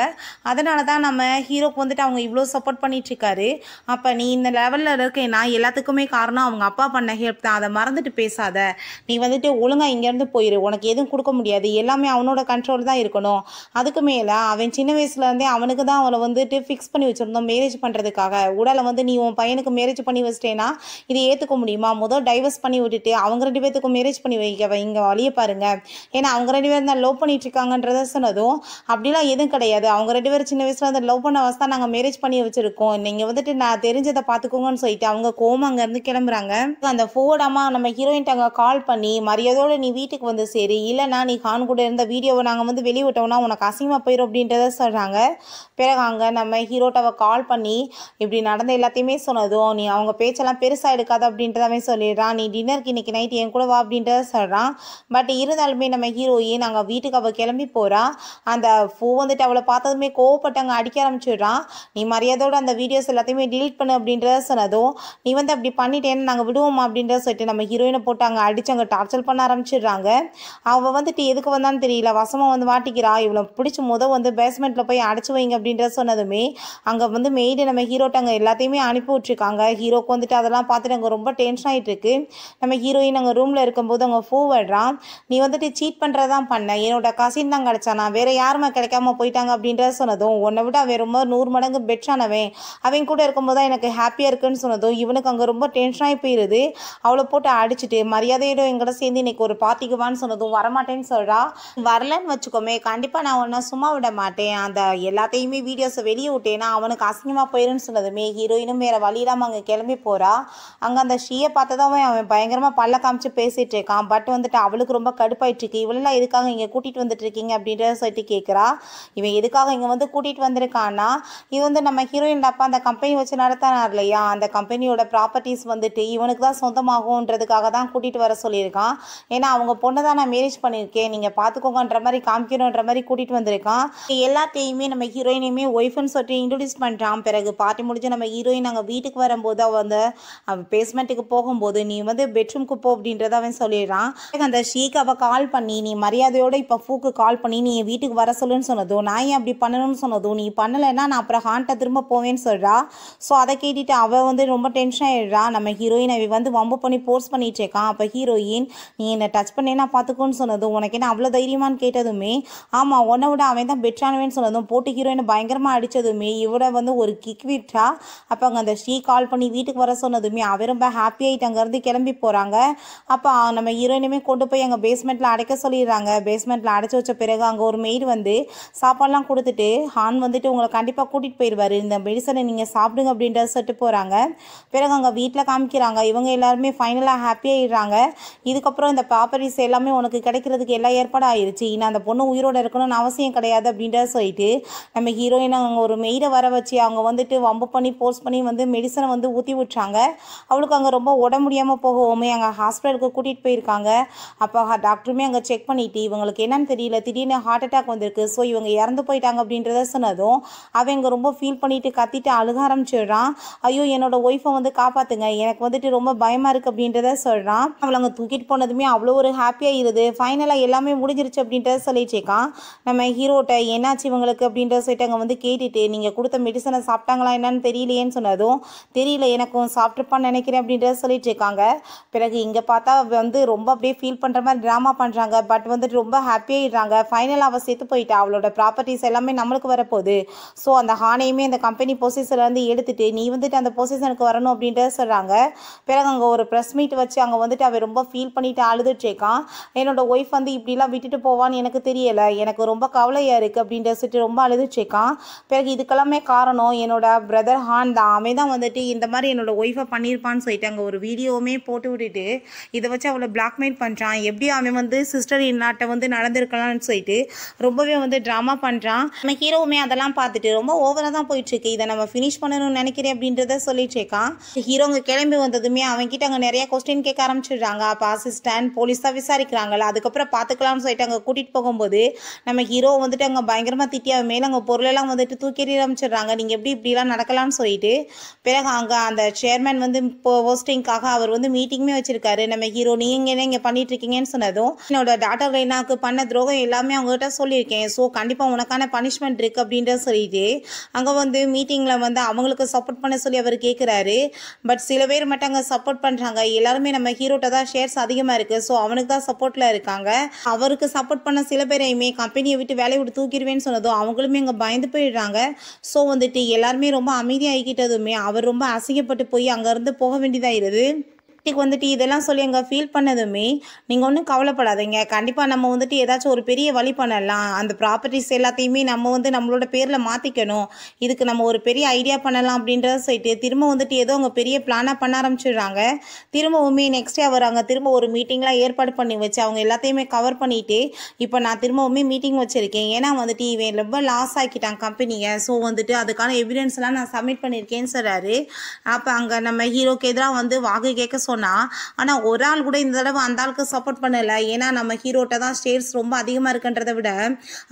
அதனால தான் நம்ம ஹீரோக்கு வந்துட்டு அவங்க இவ்வளோ சப்போர்ட் பண்ணிட்டுருக்காரு. அப்போ நீ இந்த லெவலில் இருக்கேன்னா எல்லாத்துக்குமே காரணம் அவங்க அப்பா பண்ண ஹெல்ப் தான். அதை மறந்துட்டு பேசாத. நீ வந்துட்டு ஒழுங்காக இங்கேருந்து போயிரு. உனக்கு எதுவும் கொடுக்க முடியாது. எல்லாமே அவனோட கண்ட்ரோல் தான் இருக்கணும். அதுக்கு மேலே அவன் சின்ன வயசுலேருந்தே அவனுக்கு தான் அவளை வந்துட்டு ஃபிக்ஸ் பண்ணி வச்சுருந்தோம் மேரேஜ் பண்ணுறதுக்காக உடலை வந்து நீ உன் பையனுக்கு மேரேஜ் பண்ணி வச்சிட்டேன்னா இதை ஏற்றுக்க முடியுமா? முதல் டைவர்ஸ் பண்ணி விட்டுட்டு அவங்க ரெண்டு பேத்துக்கும் மேரேஜ் பண்ணி வைக்க வைங்க வழியை பாருங்க. ஏன்னா அவங்க ரெண்டு பேரும் தான் லவ் பண்ணிட்டு இருக்காங்கன்றத சொன்னதும் அப்படிலாம் எதுவும் கிடையாது. அவங்க ரெண்டு பேரும் சின்ன வயசுல அந்த லவ் பண்ண வசதி தான் நாங்கள் மேரேஜ் பண்ணி வச்சிருக்கோம். நீங்கள் வந்துட்டு நான் தெரிஞ்சதை பார்த்துக்கோங்கன்னு சொல்லிட்டு அவங்க கோவம் அங்கேருந்து கிளம்புறாங்க. அந்த ஃபோர்ட் அம்மா நம்ம ஹீரோயின்ட்டு கால் பண்ணி மரியாதையோட நீ வீட்டுக்கு வந்து சரி இல்லைனா நீ கான் கூட இருந்த வீடியோவை நாங்கள் வந்து வெளியிட்டோம்னா உனக்கு அசிங்கமாக போயிடும் அப்படின்றத சொல்கிறாங்க பிறகு அங்கே நம்ம ஹீரோட்டவை கால் பண்ணி இப்படி நடந்த எல்லாத்தையுமே சொன்னதும் நீ அவங்க பேச்செல்லாம் பெருசாக எடுக்காத அப்படின்றதாவே சொல்லிடுறான் நீ டின்னருக்கு இன்னைக்கு நைட் என் கூட வா அப்படின்றத சொல்கிறான் பட் இருந்தாலுமே நம்ம ஹீரோயின் நாங்கள் வீட்டுக்கு அவள் கிளம்பி போகிறா அந்த ஃபோ வந்துட்டு அவளை பார்த்ததுமே கோவப்பட்டு அங்கே அடிக்க ஆரம்பிச்சிடுறான். நீ மரியாதையோட அந்த வீடியோஸ் எல்லாத்தையுமே டிலீட் பண்ணு அப்படின்றத சொன்னதும் நீ வந்து அப்படி பண்ணிட்டேன்னு நாங்கள் விடுவோமா அப்படின்றத சொல்லிட்டு நம்ம ஹீரோயினை போட்டு அங்கே அடிச்சு அங்கே டார்ச்சர் பண்ண ஆரம்பிச்சிடுறாங்க. அவள் வந்துட்டு எதுக்கு வந்தான்னு தெரியல. வசமாக வந்து மாட்டிக்கிறா. இவளை பிடிச்சி முத வந்து பேஸ்மெண்ட்டில் போய் அடைச்சி வைங்க அப்படின்றத சொன்னதுமே அங்கே வந்து மெய்டு நம்ம ஹீரோட்டாங்க எல்லாத்தையுமே அனுப்பி விட்ருக்காங்க ஹீரோக்கு வந்துட்டு அதெல்லாம் பார்த்துட்டு அங்கே ரொம்ப டென்ஷன் ஆகிட்டு இருக்கு. நம்ம ஹீரோயின் அங்கே ரூமில் இருக்கும்போது அவங்க ஃபோவர்றான் நீ வந்துட்டு சீட் பண்ணுறதான் பண்ண. என்னோட கசின் தான் கிடச்சானா வேறு யாருமே கிடைக்காம போயிட்டாங்க அப்படின்றத சொன்னதும் உன்னை விட அவன் ரொம்ப நூறு மடங்கு பெட்ரானவன் அவன் கூட இருக்கும்போது தான் எனக்கு ஹாப்பியாக இருக்குன்னு சொன்னதும் இவனுக்கு அங்கே ரொம்ப டென்ஷனாகி போயிடுது அவளை போட்டு அடிச்சுட்டு மரியாதையோட எங்கிட்ட சேர்ந்து இன்னைக்கு ஒரு பார்ட்டிக்கு வான்னு சொன்னதும் வரமாட்டேன்னு சொல்கிறா வரலன்னு வச்சுக்கோமே கண்டிப்பாக நான் ஒன்றா சும்மா விட மாட்டேன். அந்த எல்லாத்தையுமே வீடியோஸை வெளியே விட்டேன்னா அவனுக்கு அசிங்கமாக போயிருன்னு சொன்னதுமே ஹீரோயினும் வேறு வழி இல்லாமல் அங்கே கிளம்பி போகிறா அங்கே அந்த ஷீயை பார்த்ததாவே அவன் பயங்கரமாக பல்ல காமிச்சு பேசிகிட்டு இருக்கான். பட் வந்துட்டு அவளுக்கு ரொம்ப கடுப்பாயிட்டு இருக்கு. இவளெல்லாம் எதுக்காக இங்கே கூட்டிகிட்டு வந்துட்டு இருக்கீங்க அப்படின்றத சொல்லிட்டு கேட்குறா இவன் எதுக்காக இங்கே வந்து கூட்டிகிட்டு வந்திருக்கான்னா இது வந்து நம்ம ஹீரோயின் அப்பா அந்த கம்பெனி வச்சு நடத்தினார் இல்லையா? அந்த கம்பெனியோட ப்ராப்பர்ட்டிஸ் வந்துட்டு இவனுக்கு தான் சொந்தமாகும்ன்றதுக்காக தான் கூட்டிகிட்டு வர சொல்லியிருக்கான். ஏன்னா அவங்க பொண்ணை தான் நான் மேரேஜ் பண்ணியிருக்கேன். நீங்கள் பார்த்துக்கோங்கன்ற மாதிரி காமிக்கணுன்ற மாதிரி கூட்டிகிட்டு வந்திருக்கான். எல்லாத்தையுமே நம்ம ஹீரோயினையுமே ஒய்ஃப்னு சொல்லிட்டு இன்ட்ரடியூஸ் பண்ணுறான் பிறகு பார்ட்டி முடிஞ்சு நம்ம ஹீரோயின் அங்கே வீட்டுக்கு வரும்போது அவள் வந்து பேஸ்மெண்ட்டுக்கு போகும்போது நீ வந்து பெட்ரூம்க்கு போ அப்படின்றத அவன் சொல்லிடுறான். அந்த ஷீக் அவள் கால் பண்ணி நீ மரியாதையோட இப்போ ஃபூக்கு கால் பண்ணி நீ என் வீட்டுக்கு வர சொல்லுன்னு சொன்னதும் நான் ஏன் அப்படி பண்ணணும்னு சொன்னதும் நீ பண்ணலைன்னா நான் அப்புறம் ஹான்ட்டை திரும்ப போவேன்னு சொல்கிறா ஸோ அதை கேட்டுட்டு அவள் வந்து ரொம்ப டென்ஷன் ஆகிடுறா நம்ம ஹீரோயின் அவ வந்து வம்பு பண்ணி போர்ஸ் பண்ணிட்டு இருக்கான். அப்போ ஹீரோயின் நீ என்னை டச் பண்ணேன்னா பார்த்துக்கோன்னு சொன்னதும் உனக்கு என்ன அவ்வளோ தைரியமான்னு கேட்டதுமே? ஆமாம் உன்னை விட அவன் தான் பெட்ரானவேன்னு சொன்னதும் போட்டு ஹீரோயினை பயங்கரமாக அடித்ததுமே இவட வந்து ஒரு கிக் விட்டா அப்போ அங்கே அந்த ஸ்ரீ கால் பண்ணி வீட்டுக்கு வர சொன்னதுமே அவ ரொம்ப ஹாப்பி ஆகிட்டு அங்கேருந்து கிளம்பி போகிறாங்க அப்போ நம்ம ஹீரோயினுமே கொண்டு போய் அங்கே பேஸ்மெண்ட்டில் அடைக்க சொல்லிடுறாங்க. பேஸ்மெண்ட்டில் அடைச்சி வச்ச பிறகு அங்கே ஒரு மெய்டு வந்து சாப்பாடெலாம் கொடுத்துட்டு ஹான் வந்துட்டு உங்களை கண்டிப்பாக கூட்டிகிட்டு போயிடுவார். இந்த மெடிசனை நீங்கள் சாப்பிடுங்க அப்படின்றத சொல்லிட்டு போகிறாங்க பிறகு அங்கே வீட்டில் காமிக்கிறாங்க. இவங்க எல்லாருமே ஃபைனலாக ஹாப்பியாகிடுறாங்க இதுக்கப்புறம் இந்த ப்ராப்பர்ட்டிஸ் எல்லாமே உனக்கு கிடைக்கிறதுக்கு எல்லா ஏற்பாடும் ஆயிடுச்சு இன்னும் அந்த பொண்ணு உயிரோடு இருக்கணும்னு அவசியம் கிடையாது அப்படின்றத சொல்லிட்டு நம்ம ஹீரோயினை அங்கே ஒரு மெய்டை வர வச்சு அவங்க வந்துட்டு வம்பு பண்ணி போர்ஸ் பண்ணி வந்து மெடிசனை வந்து ஊற்றி விட்றாங்க அவளுக்கு அங்கே ரொம்ப உடம்பு முடியாமல் போகவுமே அங்கே ஹாஸ்பிட்டலுக்கு கூட்டிகிட்டு போயிருக்காங்க. அப்போ டாக்டருமே அங்கே செக் பண்ணிவிட்டு இவங்களுக்கு என்னன்னு தெரியல. திடீர்னு ஹார்ட் அட்டாக் வந்திருக்கு. ஸோ இவங்க இறந்து போயிட்டாங்க அப்படின்றத சொன்னதும் அவன் இங்கே ரொம்ப ஃபீல் பண்ணிட்டு கத்திட்டு அழுக ஆரம்பிச்சிடுறான். ஐயோ என்னோட ஒய்ஃபை வந்து காப்பாத்துங்க. எனக்கு வந்துட்டு ரொம்ப பயமாக இருக்குது அப்படின்றத சொல்கிறான் அவளை அங்கே தூக்கிட்டு போனதுமே அவ்வளோ ஒரு ஹாப்பியாகிருது ஃபைனலாக எல்லாமே முடிஞ்சிருச்சு அப்படின்றத சொல்லிட்டுருக்கான் நம்ம ஹீரோட்ட என்னாச்சு இவங்களுக்கு அப்படின்றத சொல்லிட்டு அங்கே வந்து கேட்டுட்டு நீங்கள் கொடுத்த மெடிசனை சாப்பிட்டாங்களா என்னன்னு தெரியலையேன்னு சொன்னதும் தெரியல எனக்கும் சாப்பிட்ருப்பான்னு நினைக்கிறேன் அப்படின்றத சொல்லிட்டு இருக்காங்க. பிறகு இங்கே பார்த்தா வந்து ரொம்ப அப்படியே ஃபீல் பண்ணுற மாதிரி ட்ராமா பண்ணுறாங்க பட் வந்துட்டு ரொம்ப ஹாப்பியாகிடுறாங்க ஃபைனலாக அவள் செத்து போயிட்டா. அவளோட ப்ராப்பர்ட்டிஸ் எல்லாமே நம்மளுக்கு வரப்போகுது. ஸோ அந்த ஹானையுமே அந்த கம்பெனி பொசிஷன்லேருந்து எடுத்துட்டு நீ வந்துட்டு அந்த பொசிஷனுக்கு வரணும் அப்படின்றத சொல்கிறாங்க பிறகு அங்கே ஒரு ப்ரெஸ் மீட் வச்சு அங்கே வந்துட்டு அவள் ரொம்ப ஃபீல் பண்ணிவிட்டு அழுதுட்டு இருக்கான் என்னோட ஒய்ஃப் வந்து இப்படிலாம் விட்டுட்டு போவான்னு எனக்கு தெரியலை. எனக்கு ரொம்ப கவலையாக இருக்குது அப்படின்ற சொல்லிட்டு ரொம்ப அழுதுட்டு இருக்கான் பிறகு இதுக்கெல்லாமே காரணம் என்னோட பிரதர் ஹான் தான். அவன் தான் வந்துட்டு இந்த மாதிரி என்னோட ஒய்ஃபை பண்ணியிருப்பான்னு சொல்லிட்டு அங்கே ஒரு வீடியோவுமே போட்டு விட்டுட்டு இதை வச்சு அவளை பிளாக்மெயில் பண்ணுறான் எப்படி அவன் வந்து சிஸ்டர் இன்னாட்ட வந்து நடந்திருக்கலாம்னு சொல்லிட்டு ரொம்பவே வந்து ட்ராமா பண்ணுறான் நம்ம ஹீரோவுமே அதெல்லாம் பார்த்துட்டு ரொம்ப ஓவராக தான் போயிட்டுருக்கு. இதை நம்ம ஃபினிஷ் பண்ணணும்னு நினைக்கிறேன் அப்படின்றத சொல்லிட்டு இருக்கான். ஹீரோங்க கிளம்பி வந்ததுமே அவன்கிட்ட அங்கே நிறைய கொஸ்டின் கேட்க ஆரம்பிச்சிடுறாங்க. அப்போ அசிஸ்டன்ட் போலீஸ் தான் விசாரிக்கிறாங்கள அதுக்கப்புறம் பார்த்துக்கலாம்னு சொல்லிட்டு அங்கே கூட்டிகிட்டு போகும்போது நம்ம ஹீரோ வந்துட்டு அங்கே பயங்கரமாக திட்டி அவன் மேலே அங்கே பொருளெல்லாம் வந்துட்டு தூக்கி ஆரம்பிச்சிடுறாங்க. நீங்கள் எப்படி இப்படிலாம் நடக்கலாம்னு சொல்லிட்டு பிறகு அங்கே அந்த சேர்மேன் வந்து இப்போ போஸ்டிங்காக அவர் வந்து மீட்டிங்குமே வச்சிருக்காரு. நம்ம ஹீரோ நீங்கள் என்ன இங்கே பண்ணிட்டு இருக்கீங்கன்னு சொன்னதும் என்னோட டாட்டா ரெய்னாக்கு பண்ண துரோகம் எல்லாமே அவங்ககிட்ட சொல்லியிருக்கேன். ஸோ கண்டிப்பாக உனக்கான பனிஷ்மெண்ட் இருக்குது அப்படின்ற சொல்லிட்டு அங்கே வந்து மீட்டிங்கில் வந்து அவங்களுக்கு சப்போர்ட் பண்ண சொல்லி அவர் கேட்குறாரு பட் சில பேர் மட்டும் அங்கே சப்போர்ட் பண்ணுறாங்க எல்லாருமே நம்ம ஹீரோட்ட தான் ஷேர்ஸ் அதிகமாக இருக்குது ஸோ அவனுக்கு தான் சப்போர்ட்டில் இருக்காங்க. அவருக்கு சப்போர்ட் பண்ண சில பேரையுமே கம்பெனியை விட்டு வேலையை விட்டு தூக்கிடுவேன்னு சொன்னதும் அவங்களுமே இங்கே பயந்து போயிடுறாங்க. ஸோ வந்துட்டு எல்லாருமே ரொம்ப அமைதியாகிக்கிட்டதுமே அவர் ரொம்ப அசிங்கப்பட்டு போய் அங்கேருந்து போக வேண்டியதாகிடுது வீட்டுக்கு வந்துட்டு இதெல்லாம் சொல்லி அங்கே ஃபீல் பண்ணதுமே நீங்கள் ஒன்றும் கவலைப்படாதீங்க. கண்டிப்பாக நம்ம வந்துட்டு ஏதாச்சும் ஒரு பெரிய வழி பண்ணலாம். அந்த ப்ராப்பர்ட்டிஸ் எல்லாத்தையுமே நம்ம வந்து நம்மளோட பேரில் மாற்றிக்கணும் இதுக்கு நம்ம ஒரு பெரிய ஐடியா பண்ணலாம் அப்படின்றத சொல்லிட்டு திரும்ப வந்துட்டு ஏதோ அவங்க பெரிய பிளானாக பண்ண ஆரம்பிச்சிடுறாங்க. திரும்பவுமே நெக்ஸ்ட் அவர் வராங்க திரும்ப ஒரு மீட்டிங்லாம் ஏற்பாடு பண்ணி வச்சு அவங்க எல்லாத்தையுமே கவர் பண்ணிவிட்டு இப்போ நான் திரும்பவுமே மீட்டிங் வச்சுருக்கேன். ஏன்னா வந்துட்டு இவன் ரொம்ப லாஸ் ஆக்கிட்டான் கம்பெனியை ஸோ வந்துட்டு அதுக்கான எவிடன்ஸ்லாம் நான் சப்மிட் பண்ணியிருக்கேன்னு சொல்கிறாரு அப்போ அங்கே நம்ம ஹீரோக்கு எதிராக வந்து வாக்கு கேட்க சொன்னேன் ஆனால் ஒரு ஆள் கூட இந்த தடவை அந்த ஆளுக்கு சப்போர்ட் பண்ணலை. ஏன்னா நம்ம ஹீரோட்ட தான் ஷேர்ஸ் ரொம்ப அதிகமாக இருக்குன்றதை விட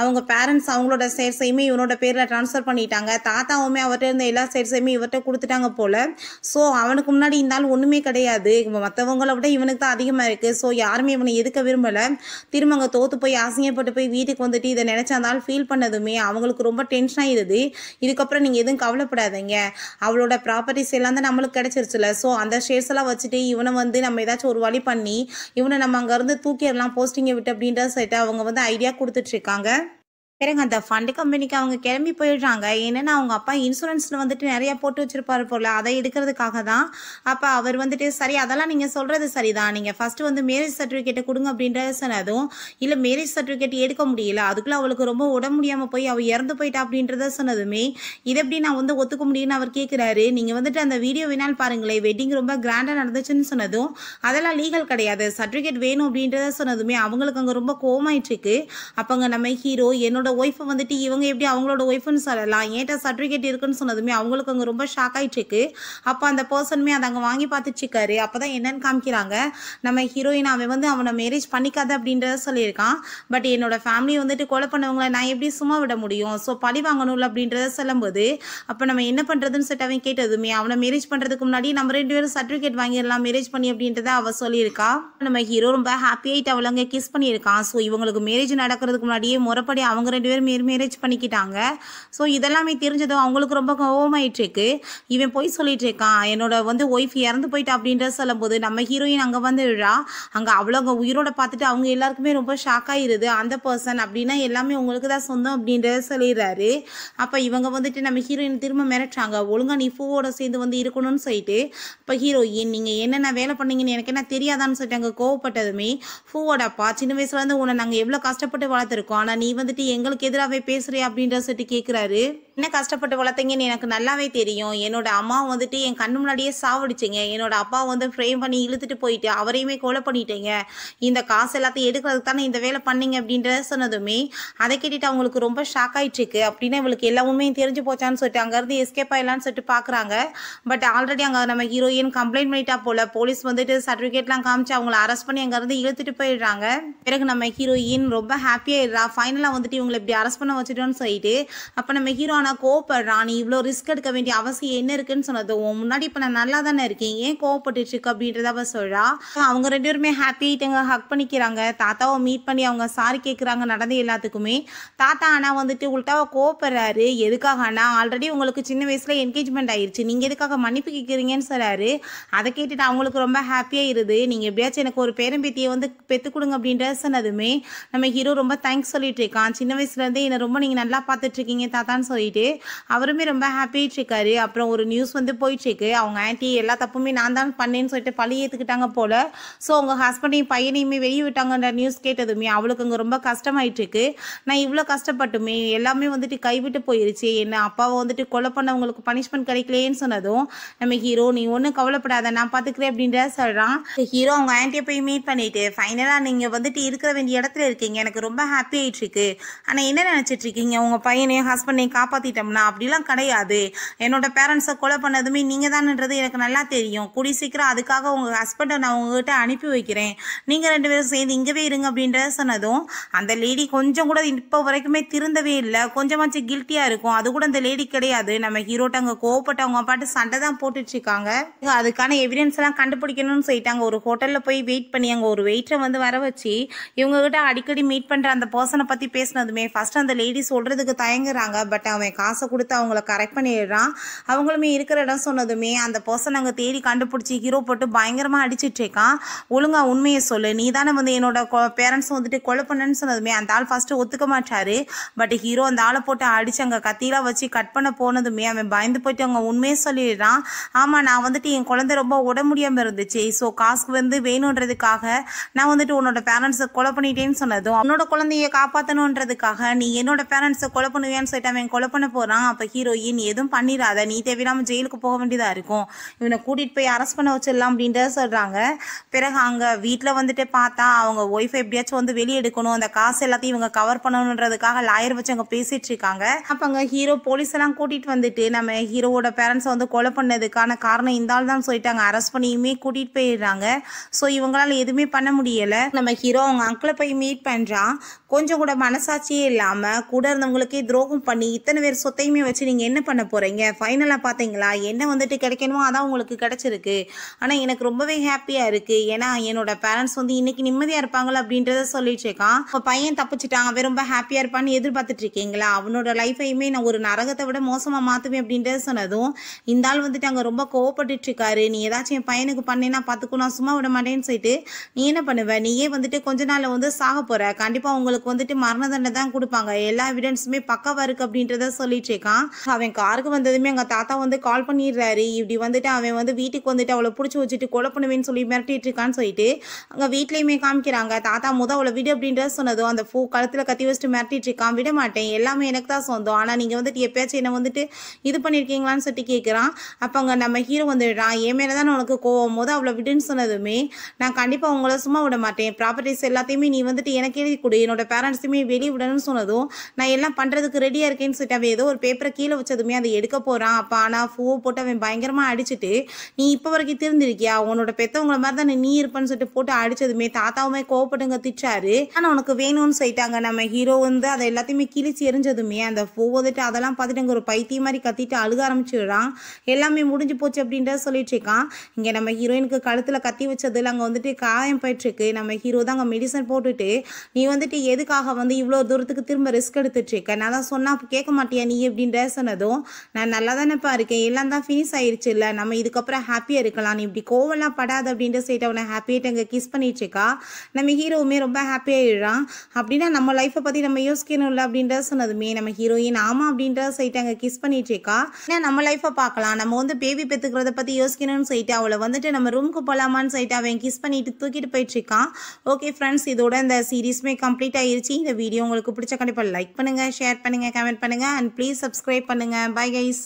அவங்க பேரண்ட்ஸ் அவங்களோட ஷேர்ஸையுமே இவனோட பேரில் ட்ரான்ஸ்ஃபர் பண்ணிட்டாங்க. தாத்தாவுமே அவர்கிட்ட இருந்த எல்லா ஷேர்ஸையுமே இவர்கிட்ட கொடுத்துட்டாங்க போல். ஸோ அவனுக்கு முன்னாடி இந்த ஆள் ஒன்றுமே கிடையாது. மற்றவங்கள விட இவனுக்கு தான் அதிகமாக இருக்குது ஸோ யாருமே இவனை எதுக்க விரும்பலை. திரும்ப அங்கே தோற்று போய் அசிங்கப்பட்டு போய் வீட்டுக்கு வந்துட்டு இதை நினச்ச அந்த ஆள் ஃபீல் பண்ணதுமே அவங்களுக்கு ரொம்ப டென்ஷன் ஆயிடுது இதுக்கப்புறம் நீங்கள் எதுவும் கவலைப்படாதீங்க. அவளோட ப்ராப்பர்ட்டிஸ் எல்லாம் தான் நம்மளுக்கு கிடச்சிருச்சுல. ஸோ அந்த ஷேர்ஸ் எல்லாம் வச்சுட்டு இவனை வந்து நம்ம ஏதாச்சும் ஒரு வழி பண்ணி இவனை நம்ம அங்கேருந்து தூக்கிடலாம் போஸ்டிங்கை விட்டு அப்படின்ற சொல்லிட்டு அவங்க வந்து ஐடியா கொடுத்துட்ருக்காங்க பிறகு அந்த ஃபண்டு கம்பெனிக்கு அவங்க கிளம்பி போயிடுறாங்க. ஏன்னா அவங்க அப்பா இன்சூரன்ஸில் வந்துட்டு நிறையா போட்டு வச்சிருப்பாரு போல. அதை எடுக்கிறதுக்காக தான். அப்போ அவர் வந்துட்டு சரி அதெல்லாம் நீங்கள் சொல்கிறது சரிதான். நீங்கள் ஃபஸ்ட்டு வந்து மேரேஜ் சர்டிஃபிகேட்டை கொடுங்க அப்படின்றத சொன்னதும் இல்லை மேரேஜ் சர்டிஃபிகேட் எடுக்க முடியல. அதுக்குள்ளே அவளுக்கு ரொம்ப உடம்பு முடியாமல் போய் அவள் இறந்து போயிட்டா அப்படின்றத சொன்னதுமே இதை எப்படி நான் வந்து ஒத்துக்க முடியும்னு அவர் கேட்குறாரு நீங்கள் வந்துட்டு அந்த வீடியோ வேணாலும் பாருங்களேன். வெட்டிங் ரொம்ப கிராண்டாக நடந்துச்சுன்னு சொன்னதும் அதெல்லாம் லீகல் கிடையாது. சர்டிஃபிகேட் வேணும் அப்படின்றத சொன்னதுமே அவங்களுக்கு அங்கே ரொம்ப கோமாயிட்டு இருக்கு. அப்போ அங்கே நம்ம ஹீரோ என்னோட ஒய்ஃபை வந்துட்டு இவங்க எப்படி அவங்களோட ஒய்ஃப்னு சொல்லலாம் ஏன்ட்ட சர்டிஃபிகேட் இருக்குன்னு சொன்னதுமே அவங்களுக்கு அங்கே ரொம்ப ஷாக் ஆயிட்டுருக்கு. அப்போ அந்த பர்சனுமே அதை அங்கே வாங்கி பார்த்துச்சுக்காரு அப்போ தான் என்னன்னு காமிக்கிறாங்க. நம்ம ஹீரோயின் அவன் வந்து அவனை மேரேஜ் பண்ணிக்காத அப்படின்றத சொல்லியிருக்கான். பட் என்னோட ஃபேமிலி வந்துட்டு கொலை பண்ணவங்களை நான் எப்படி சும்மா விட முடியும்? ஸோ பழி வாங்கணும்ல அப்படின்றத சொல்லும்போது அப்போ நம்ம என்ன பண்ணுறதுன்னு சொல்லிட்டு அவன் கேட்டதுமே அவனை மேரேஜ் பண்ணுறதுக்கு முன்னாடி நம்ம ரெண்டு பேரும் சர்டிஃபிகேட் வாங்கிடலாம் மேரேஜ் பண்ணி அப்படின்றத அவ சொல்லியிருக்கா. நம்ம ஹீரோ ரொம்ப ஹாப்பி ஆகிட்டு அவளை அங்கே கிஸ் பண்ணியிருக்கான். ஸோ இவங்களுக்கு மேரேஜ் நடக்கிறதுக்கு முன்னாடியே முறைப்படி அவங்க ரெண்டு பேரும் மேரேஜ் பண்ணிக்கிட்டாங்க. ஸோ இதெல்லாமே தெரிஞ்சதும் அவங்களுக்கு ரொம்ப கோவமாயிட்டு இருக்கு இவன் போய் சொல்லிட்டு இருக்கான் என்னோட வந்து ஒய்ஃப் இறந்து போயிட்டா அப்படின்ற சொல்லும்போது நம்ம ஹீரோயின் அங்கே வந்து விழா அங்கே அவ்வளோ அங்கே உயிரோட பார்த்துட்டு அவங்க எல்லாருக்குமே ரொம்ப ஷாக் ஆயிருது. அந்த பர்சன் அப்படின்னா எல்லாமே உங்களுக்கு தான் சொந்தம் அப்படின்றத சொல்லிடுறாரு. அப்போ இவங்க வந்துட்டு நம்ம ஹீரோயின் திரும்ப மிரட்டுறாங்க. ஒழுங்கா நீ பூவோட சேர்ந்து வந்து இருக்கணும்னு சொல்லிட்டு இப்போ ஹீரோயின் நீங்கள் என்னென்ன வேலை பண்ணீங்கன்னு எனக்கு என்ன தெரியாதான்னு சொல்லிட்டு அங்கே கோவப்பட்டதுமே பூவோட அப்பா சின்ன வயசுலேருந்து உன்னை நாங்கள் எவ்வளோ கஷ்டப்பட்டு வளர்த்துருக்கோம். ஆனால் நீ வந்துட்டு எங்களுக்கு எதிராகவே பேசுறியா அப்படின்ற சொல்லிட்டு கேட்குறாரு என்ன கஷ்டப்பட்டு வளர்த்தீங்கன்னு எனக்கு நல்லாவே தெரியும். என்னோட அம்மா வந்துட்டு என் கண்ணு முன்னாடியே சாவடிச்சிங்க. என்னோட அப்பா வந்து ஃப்ரேம் பண்ணி இழுத்துட்டு போயிட்டு அவரையுமே கொலை பண்ணிட்டீங்க. இந்த காசு எல்லாத்தையும் எடுக்கிறதுக்கு தானே இந்த வேலை பண்ணீங்க அப்படின்றத சொன்னதுமே அதை கேட்டுட்டு அவங்களுக்கு ரொம்ப ஷாக் ஆயிட்டு இருக்கு அப்படின்னா இவளுக்கு எல்லா உண்மையும் தெரிஞ்சு போச்சான்னு சொல்லிட்டு அங்கேருந்து எஸ்கேப் ஆயிடலான்னு சொல்லிட்டு பார்க்குறாங்க பட் ஆல்ரெடி அங்கே நம்ம ஹீரோயின் கம்ப்ளைண்ட் பண்ணிட்டா போல. போலீஸ் வந்துட்டு சர்டிஃபிகேட்லாம் காமிச்சு அவங்கள அரெஸ்ட் பண்ணி அங்கேருந்து இழுத்துட்டு போயிடுறாங்க. பிறகு நம்ம ஹீரோயின் ரொம்ப ஹாப்பியாயிடுறா ஃபைனலாக வந்துட்டு இவங்களை இப்படி அரெஸ்ட் பண்ண வச்சுட்டோன்னு சொல்லிட்டு அப்போ நம்ம ஹீரோ ஆனால் கோவப்படுறான். நீ இவ்வளோ ரிஸ்க் எடுக்க வேண்டிய அவசியம் என்ன இருக்குன்னு சொன்னது. உன் முன்னாடி இப்போ நான் நல்லா தானே இருக்கேன். ஏன் கோவப்பட்டுட்டு இருக்கு அப்படின்றத அவ சொல்றா. அவங்க ரெண்டு பேருமே ஹாப்பி ஆயிட்டாங்க ஹக் பண்ணிக்கிறாங்க. தாத்தாவை மீட் பண்ணி அவங்க சாரி கேட்குறாங்க நடந்த எல்லாத்துக்குமே. தாத்தா ஆனால் வந்துட்டு உள்டாவா கோவப்படுறாரு. எதுக்காக ஆனால் ஆல்ரெடி உங்களுக்கு சின்ன வயசில் என்கேஜ்மெண்ட் ஆயிடுச்சு நீங்கள் எதுக்காக மன்னிப்பு கேட்குறீங்கன்னு சொல்கிறாரு அதை கேட்டுட்டு அவங்களுக்கு ரொம்ப ஹாப்பியாக இருது. நீங்கள் எப்படியாச்சும் எனக்கு ஒரு பேரம்பேத்தியை வந்து பெற்றுக் கொடுங்க அப்படின்ற சொன்னதுமே நம்ம ஹீரோ ரொம்ப தேங்க்ஸ் சொல்லிட்டு இருக்கான். சின்ன வயசுலேருந்து என்னை ரொம்ப நீங்கள் நல்லா பார்த்துட்டு இருக்கீங்க தாத்தான்னு சொல்லிட்டு அவருமே ரொம்ப ஹாப்பியாகிட்டு இருக்காரு. அப்புறம் ஒரு நியூஸ் வந்து போயிட்டுருக்கு அவங்க ஆன்ட்டி எல்லா தப்புமே நான் தான் பண்ணேன்னு சொல்லிட்டு பழி ஏற்றுக்கிட்டாங்க போல். ஸோ அவங்க ஹஸ்பண்டையும் பையனையுமே வெளியே விட்டாங்கன்ற நியூஸ் கேட்டதுமே அவளுக்கு அங்கே ரொம்ப கஷ்டமாயிட்டு இருக்கு நான் இவ்வளோ கஷ்டப்பட்டுமே எல்லாமே வந்துட்டு கைவிட்டு போயிருச்சு. என்ன அப்பாவை வந்துட்டு கொலை பண்ணவங்களுக்கு பனிஷ்மெண்ட் கிடைக்கலையேன்னு சொன்னதும் நம்ம ஹீரோ நீ ஒன்றும் கவலைப்படாத நான் பார்த்துக்கிறேன் அப்படின்ற சொல்கிறான் ஹீரோ அவங்க ஆன்ட்டியை போய் மீட் பண்ணிட்டு ஃபைனலாக நீங்கள் வந்துட்டு இருக்கிற வேண்டிய இடத்துல இருக்கீங்க. எனக்கு ரொம்ப ஹாப்பி ஆகிட்டுருக்கு ஆனால் என்ன நினச்சிட்டு இருக்கீங்க உங்கள் பையனையும் ஹஸ்பண்டையும் காப்பாற்றிட்டோம்னா அப்படிலாம் கிடையாது. என்னோட பேரண்ட்ஸை கொலை பண்ணதுமே நீங்கள் தான்ன்றது எனக்கு நல்லா தெரியும். கூடி சீக்கிரம் அதுக்காக உங்கள் ஹஸ்பண்டை நான் உங்ககிட்ட அனுப்பி வைக்கிறேன். நீங்கள் ரெண்டு பேரும் சேர்ந்து இங்கவே இருங்க அப்படின்றத சொன்னதும் அந்த லேடி கொஞ்சம் கூட இப்போ வரைக்குமே திருந்தவே இல்லை. கொஞ்சமாச்சும் கில்ட்டியாக இருக்கும். அது கூட அந்த லேடி கிடையாது. நம்ம ஹீரோட்ட அங்கே கோவப்பட்டவங்க பாட்டு சண்டை தான் போட்டுட்டு இருக்காங்க அதுக்கான எவிடன்ஸ் எல்லாம் கண்டுபிடிக்கணும்னு சொல்லிட்டாங்க. ஒரு ஹோட்டலில் போய் வெயிட் பண்ணி அங்கே ஒரு வெயிட்டரை வந்து வர வச்சு இவங்ககிட்ட அடிக்கடி மீட் பண்ணுற அந்த பர்சனை பற்றி பேசினதுமே ஃபர்ஸ்ட் அந்த லேடி சொல்கிறதுக்கு தயங்குறாங்க. பட் அவன் காசை கொடுத்து அவங்கள கரெக்ட் பண்ணிடுறான். அவங்களுமே இருக்கிற இடம் சொன்னதுமே அந்த பர்சன் அங்கே தேடி கண்டுபிடிச்சி ஹீரோ போட்டு பயங்கரமாக அடிச்சிட்டு இருக்கான். ஒழுங்கா உண்மையை சொல்லு. நீ தானே வந்து என்னோட பேரண்ட்ஸ் வந்துட்டு கொலை பண்ணேன்னு சொன்னதுமே அந்த ஆள் ஃபஸ்ட்டு ஒத்துக்க மாட்டாரு. பட் ஹீரோ அந்த ஆளை போட்டு அடிச்சு அங்கே கத்திலாம் வச்சு கட் பண்ண போனதுமே அவன் பயந்து போயிட்டு அவங்க உண்மையை சொல்லிடுறான். ஆமாம் நான் வந்துட்டு என் குழந்தை ரொம்ப உட முடியாமல் இருந்துச்சு. ஸோ காசுக்கு வந்து வேணுன்றதுக்காக நான் வந்துட்டு உன்னோட பேரண்ட்ஸை கொலை பண்ணிட்டேன்னு சொன்னதும் அவனோட குழந்தைய காப்பாற்றணுன்றதுக்காக நீ என்னோட பேரண்ட்ஸை கொலை பண்ணுவியான்னு சொல்லிட்டு அவன் கொலை பண்ண போகிறான் அப்போ ஹீரோயின் எதுவும் பண்ணிடாத நீ தேவையில்லாமல் ஜெயிலுக்கு போக வேண்டியதாக இருக்கும். இவனை கூட்டிகிட்டு போய் அரெஸ்ட் பண்ண வச்சிடலாம் அப்படின்றத சொல்கிறாங்க பிறகு அங்கே வீட்டில் வந்துட்டு பார்த்தா அவங்க ஒய்ஃபை எப்படியாச்சும் வந்து வெளியே எடுக்கணும். அந்த காசு எல்லாத்தையும் இவங்க கவர் பண்ணணுன்றதுக்காக லாயர் வச்சு அங்கே பேசிகிட்டு இருக்காங்க. அப்போ அங்கே ஹீரோ போலீஸ் எல்லாம் கூட்டிகிட்டு வந்துட்டு நம்ம ஹீரோவோட பேரண்ட்ஸை வந்து கொலை பண்ணதுக்கான காரணம் இந்த ஆள் தான் சொல்லிட்டாங்க. அரெஸ்ட் பண்ணியுமே கூட்டிகிட்டு போயிடுறாங்க. ஸோ இவங்களால எதுவுமே பண்ண முடியலை. நம்ம ஹீரோ அவங்க அங்கிளை போய் மீட் பண்ணுறான் கொஞ்சம் கூட மனசாட்சி நம்பிக்கையே இல்லாமல் கூட இருந்தவங்களுக்கே துரோகம் பண்ணி இத்தனை பேர் சொத்தையுமே வச்சு நீங்கள் என்ன பண்ண போகிறீங்க ஃபைனலாக பார்த்தீங்களா என்ன வந்துட்டு கிடைக்கணுமோ அதான் உங்களுக்கு கிடச்சிருக்கு. ஆனால் எனக்கு ரொம்பவே ஹாப்பியாக இருக்குது ஏன்னா என்னோட பேரண்ட்ஸ் வந்து இன்னைக்கு நிம்மதியாக இருப்பாங்களா அப்படின்றத சொல்லிட்டு இருக்கான். இப்போ பையன் தப்பிச்சிட்டான். அவன் ரொம்ப ஹாப்பியாக இருப்பான்னு எதிர்பார்த்துட்டு இருக்கீங்களா? அவனோட லைஃபையுமே நான் ஒரு நரகத்தை விட மோசமாக மாற்றுவேன் அப்படின்றத சொன்னதும் இந்த ஆள் வந்துட்டு அங்கே ரொம்ப கோவப்பட்டுட்டு இருக்காரு. நீ ஏதாச்சும் என் பையனுக்கு பண்ணேன்னா பார்த்துக்கோ நான் சும்மா விட மாட்டேன்னு சொல்லிட்டு நீ என்ன பண்ணுவ? நீயே வந்துட்டு கொஞ்ச நாள் வந்து சாக போகிற கண்டிப்பாக உங்களுக்கு வந்துட்டு மரண தண்டனை தான் கொடுப்பாங்க. எல்லா எவிடன்ஸுமே பக்கவாக இருக்கு அப்படின்றத சொல்லிட்டு இருக்கான். அவன் காருக்கு வந்ததுமே எங்கள் தாத்தா வந்து கால் பண்ணிடுறாரு. இப்படி வந்துட்டு அவன் வந்து வீட்டுக்கு வந்துட்டு அவளை பிடிச்சி வச்சுட்டு கொலை பண்ணுவேன்னு சொல்லி மிரட்டிட்டு இருக்கான்னு சொல்லிட்டு அங்கே வீட்லேயுமே காமிக்கிறாங்க. தாத்தா முத அவளை விடு அப்படின்றத சொன்னதும் அந்த பூ கழுத்தில் கத்தி வச்சுட்டு மிரட்டிட்டு இருக்கான். விட மாட்டேன். எல்லாமே எனக்கு தான் சொந்தம். ஆனால் நீங்கள் வந்துட்டு எப்பயாச்சும் என்ன வந்துட்டு இது பண்ணியிருக்கீங்களான்னு சொல்லிட்டு கேட்குறான் அப்போ அங்கே நம்ம ஹீரோ வந்துடுறான். என் மேலே தான் உனக்கு கோவம்? போது அவளை விடுன்னு சொன்னதுமே நான் கண்டிப்பாக உங்களை சும்மா விட மாட்டேன். ப்ராப்பர்ட்டிஸ் எல்லாத்தையுமே நீ வந்துட்டு எனக்கு எழுதி கொடு. என்னோட பேரண்ட்ஸுமே வெளியே விடணும் விடணும்னு சொன்னதும் நான் எல்லாம் பண்ணுறதுக்கு ரெடியாக இருக்கேன்னு சொல்லிட்டு அவன் ஏதோ ஒரு பேப்பரை கீழே வச்சதுமே அதை எடுக்க போகிறான் அப்போ ஆனால் பூவை போட்டு அவன் பயங்கரமாக அடிச்சுட்டு நீ இப்போ வரைக்கும் திருந்திருக்கியா? உன்னோட பெற்றவங்கள மாதிரி தான் நீ இருப்பேன்னு சொல்லிட்டு போட்டு அடிச்சதுமே தாத்தாவுமே கோவப்பட்டுங்க திட்டாரு ஆனால் உனக்கு வேணும்னு சொல்லிட்டாங்க. நம்ம ஹீரோ வந்து அதை எல்லாத்தையுமே கிழிச்சு எரிஞ்சதுமே அந்த பூ வந்துட்டு அதெல்லாம் பார்த்துட்டு அங்கே ஒரு பைத்தியம் மாதிரி கத்திட்டு அழுக ஆரம்பிச்சிடுறான். எல்லாமே முடிஞ்சு போச்சு அப்படின்றத சொல்லிட்டு இருக்கான். இங்கே நம்ம ஹீரோயினுக்கு கழுத்தில் கத்தி வச்சதில் அங்கே வந்துட்டு காயம் போயிட்டுருக்கு நம்ம ஹீரோ தான் அங்கே மெடிசன் போட்டுட்டு நீ வந்துட்டு எதுக்காக வந்து இவ்வளோ தூரத்துக்கு திரும்ப ரிஸ்க் எடுத்துட்டு நான் தான் சொன்னால் கேட்க மாட்டியா நீ? அப்படின்ற சொன்னதும் நான் நல்லா தானேப்பா இருக்கேன். எல்லாம் தான் ஃபினிஷ் ஆயிடுச்சு இல்லை நம்ம இதுக்கப்புறம் ஹாப்பியாக இருக்கலாம். நீ இப்படி கோவம்லாம் படாது அப்படின்ற சைட் அவனை ஹாப்பியாகிட்டு அங்கே கிஸ் பண்ணிட்டுருக்கா. நம்ம ஹீரோவுமே ரொம்ப ஹாப்பியாகிடுறான் அப்படின்னா நம்ம லைஃப்பை பற்றி நம்ம யோசிக்கணும்ல அப்படின்ற சொன்னதுமே நம்ம ஹீரோயின் ஆமாம் அப்படின்ற சைட் அங்கே கிஸ் பண்ணிட்டு இருக்கா ஏன்னா நம்ம லைஃப்பை பார்க்கலாம். நம்ம வந்து பேபி பெற்றுக்கிறத பற்றி யோசிக்கணும்னு சொல்லிட்டு அவளை வந்துட்டு நம்ம ரூமுக்கு போகலாமான்னு சொல்லிட்டு அவன் கிஸ் பண்ணிட்டு தூக்கிட்டு போயிட்டுருக்கான். ஓகே ஃப்ரெண்ட்ஸ் இதோட இந்த சீரீஸுமே கம்ப்ளீட் ஆயிருச்சு. இந்த வீடியோ உங்களுக்கு பிடிச்ச கண்டிப்பாக லைக் பண்ணுங்கள் ஷேர் பண்ணுங்கள் கமெண்ட் பண்ணுங்கள் அண்ட் ப்ளீஸ் சப்ஸ்கிரைப் பண்ணுங்கள் பை கைஸ்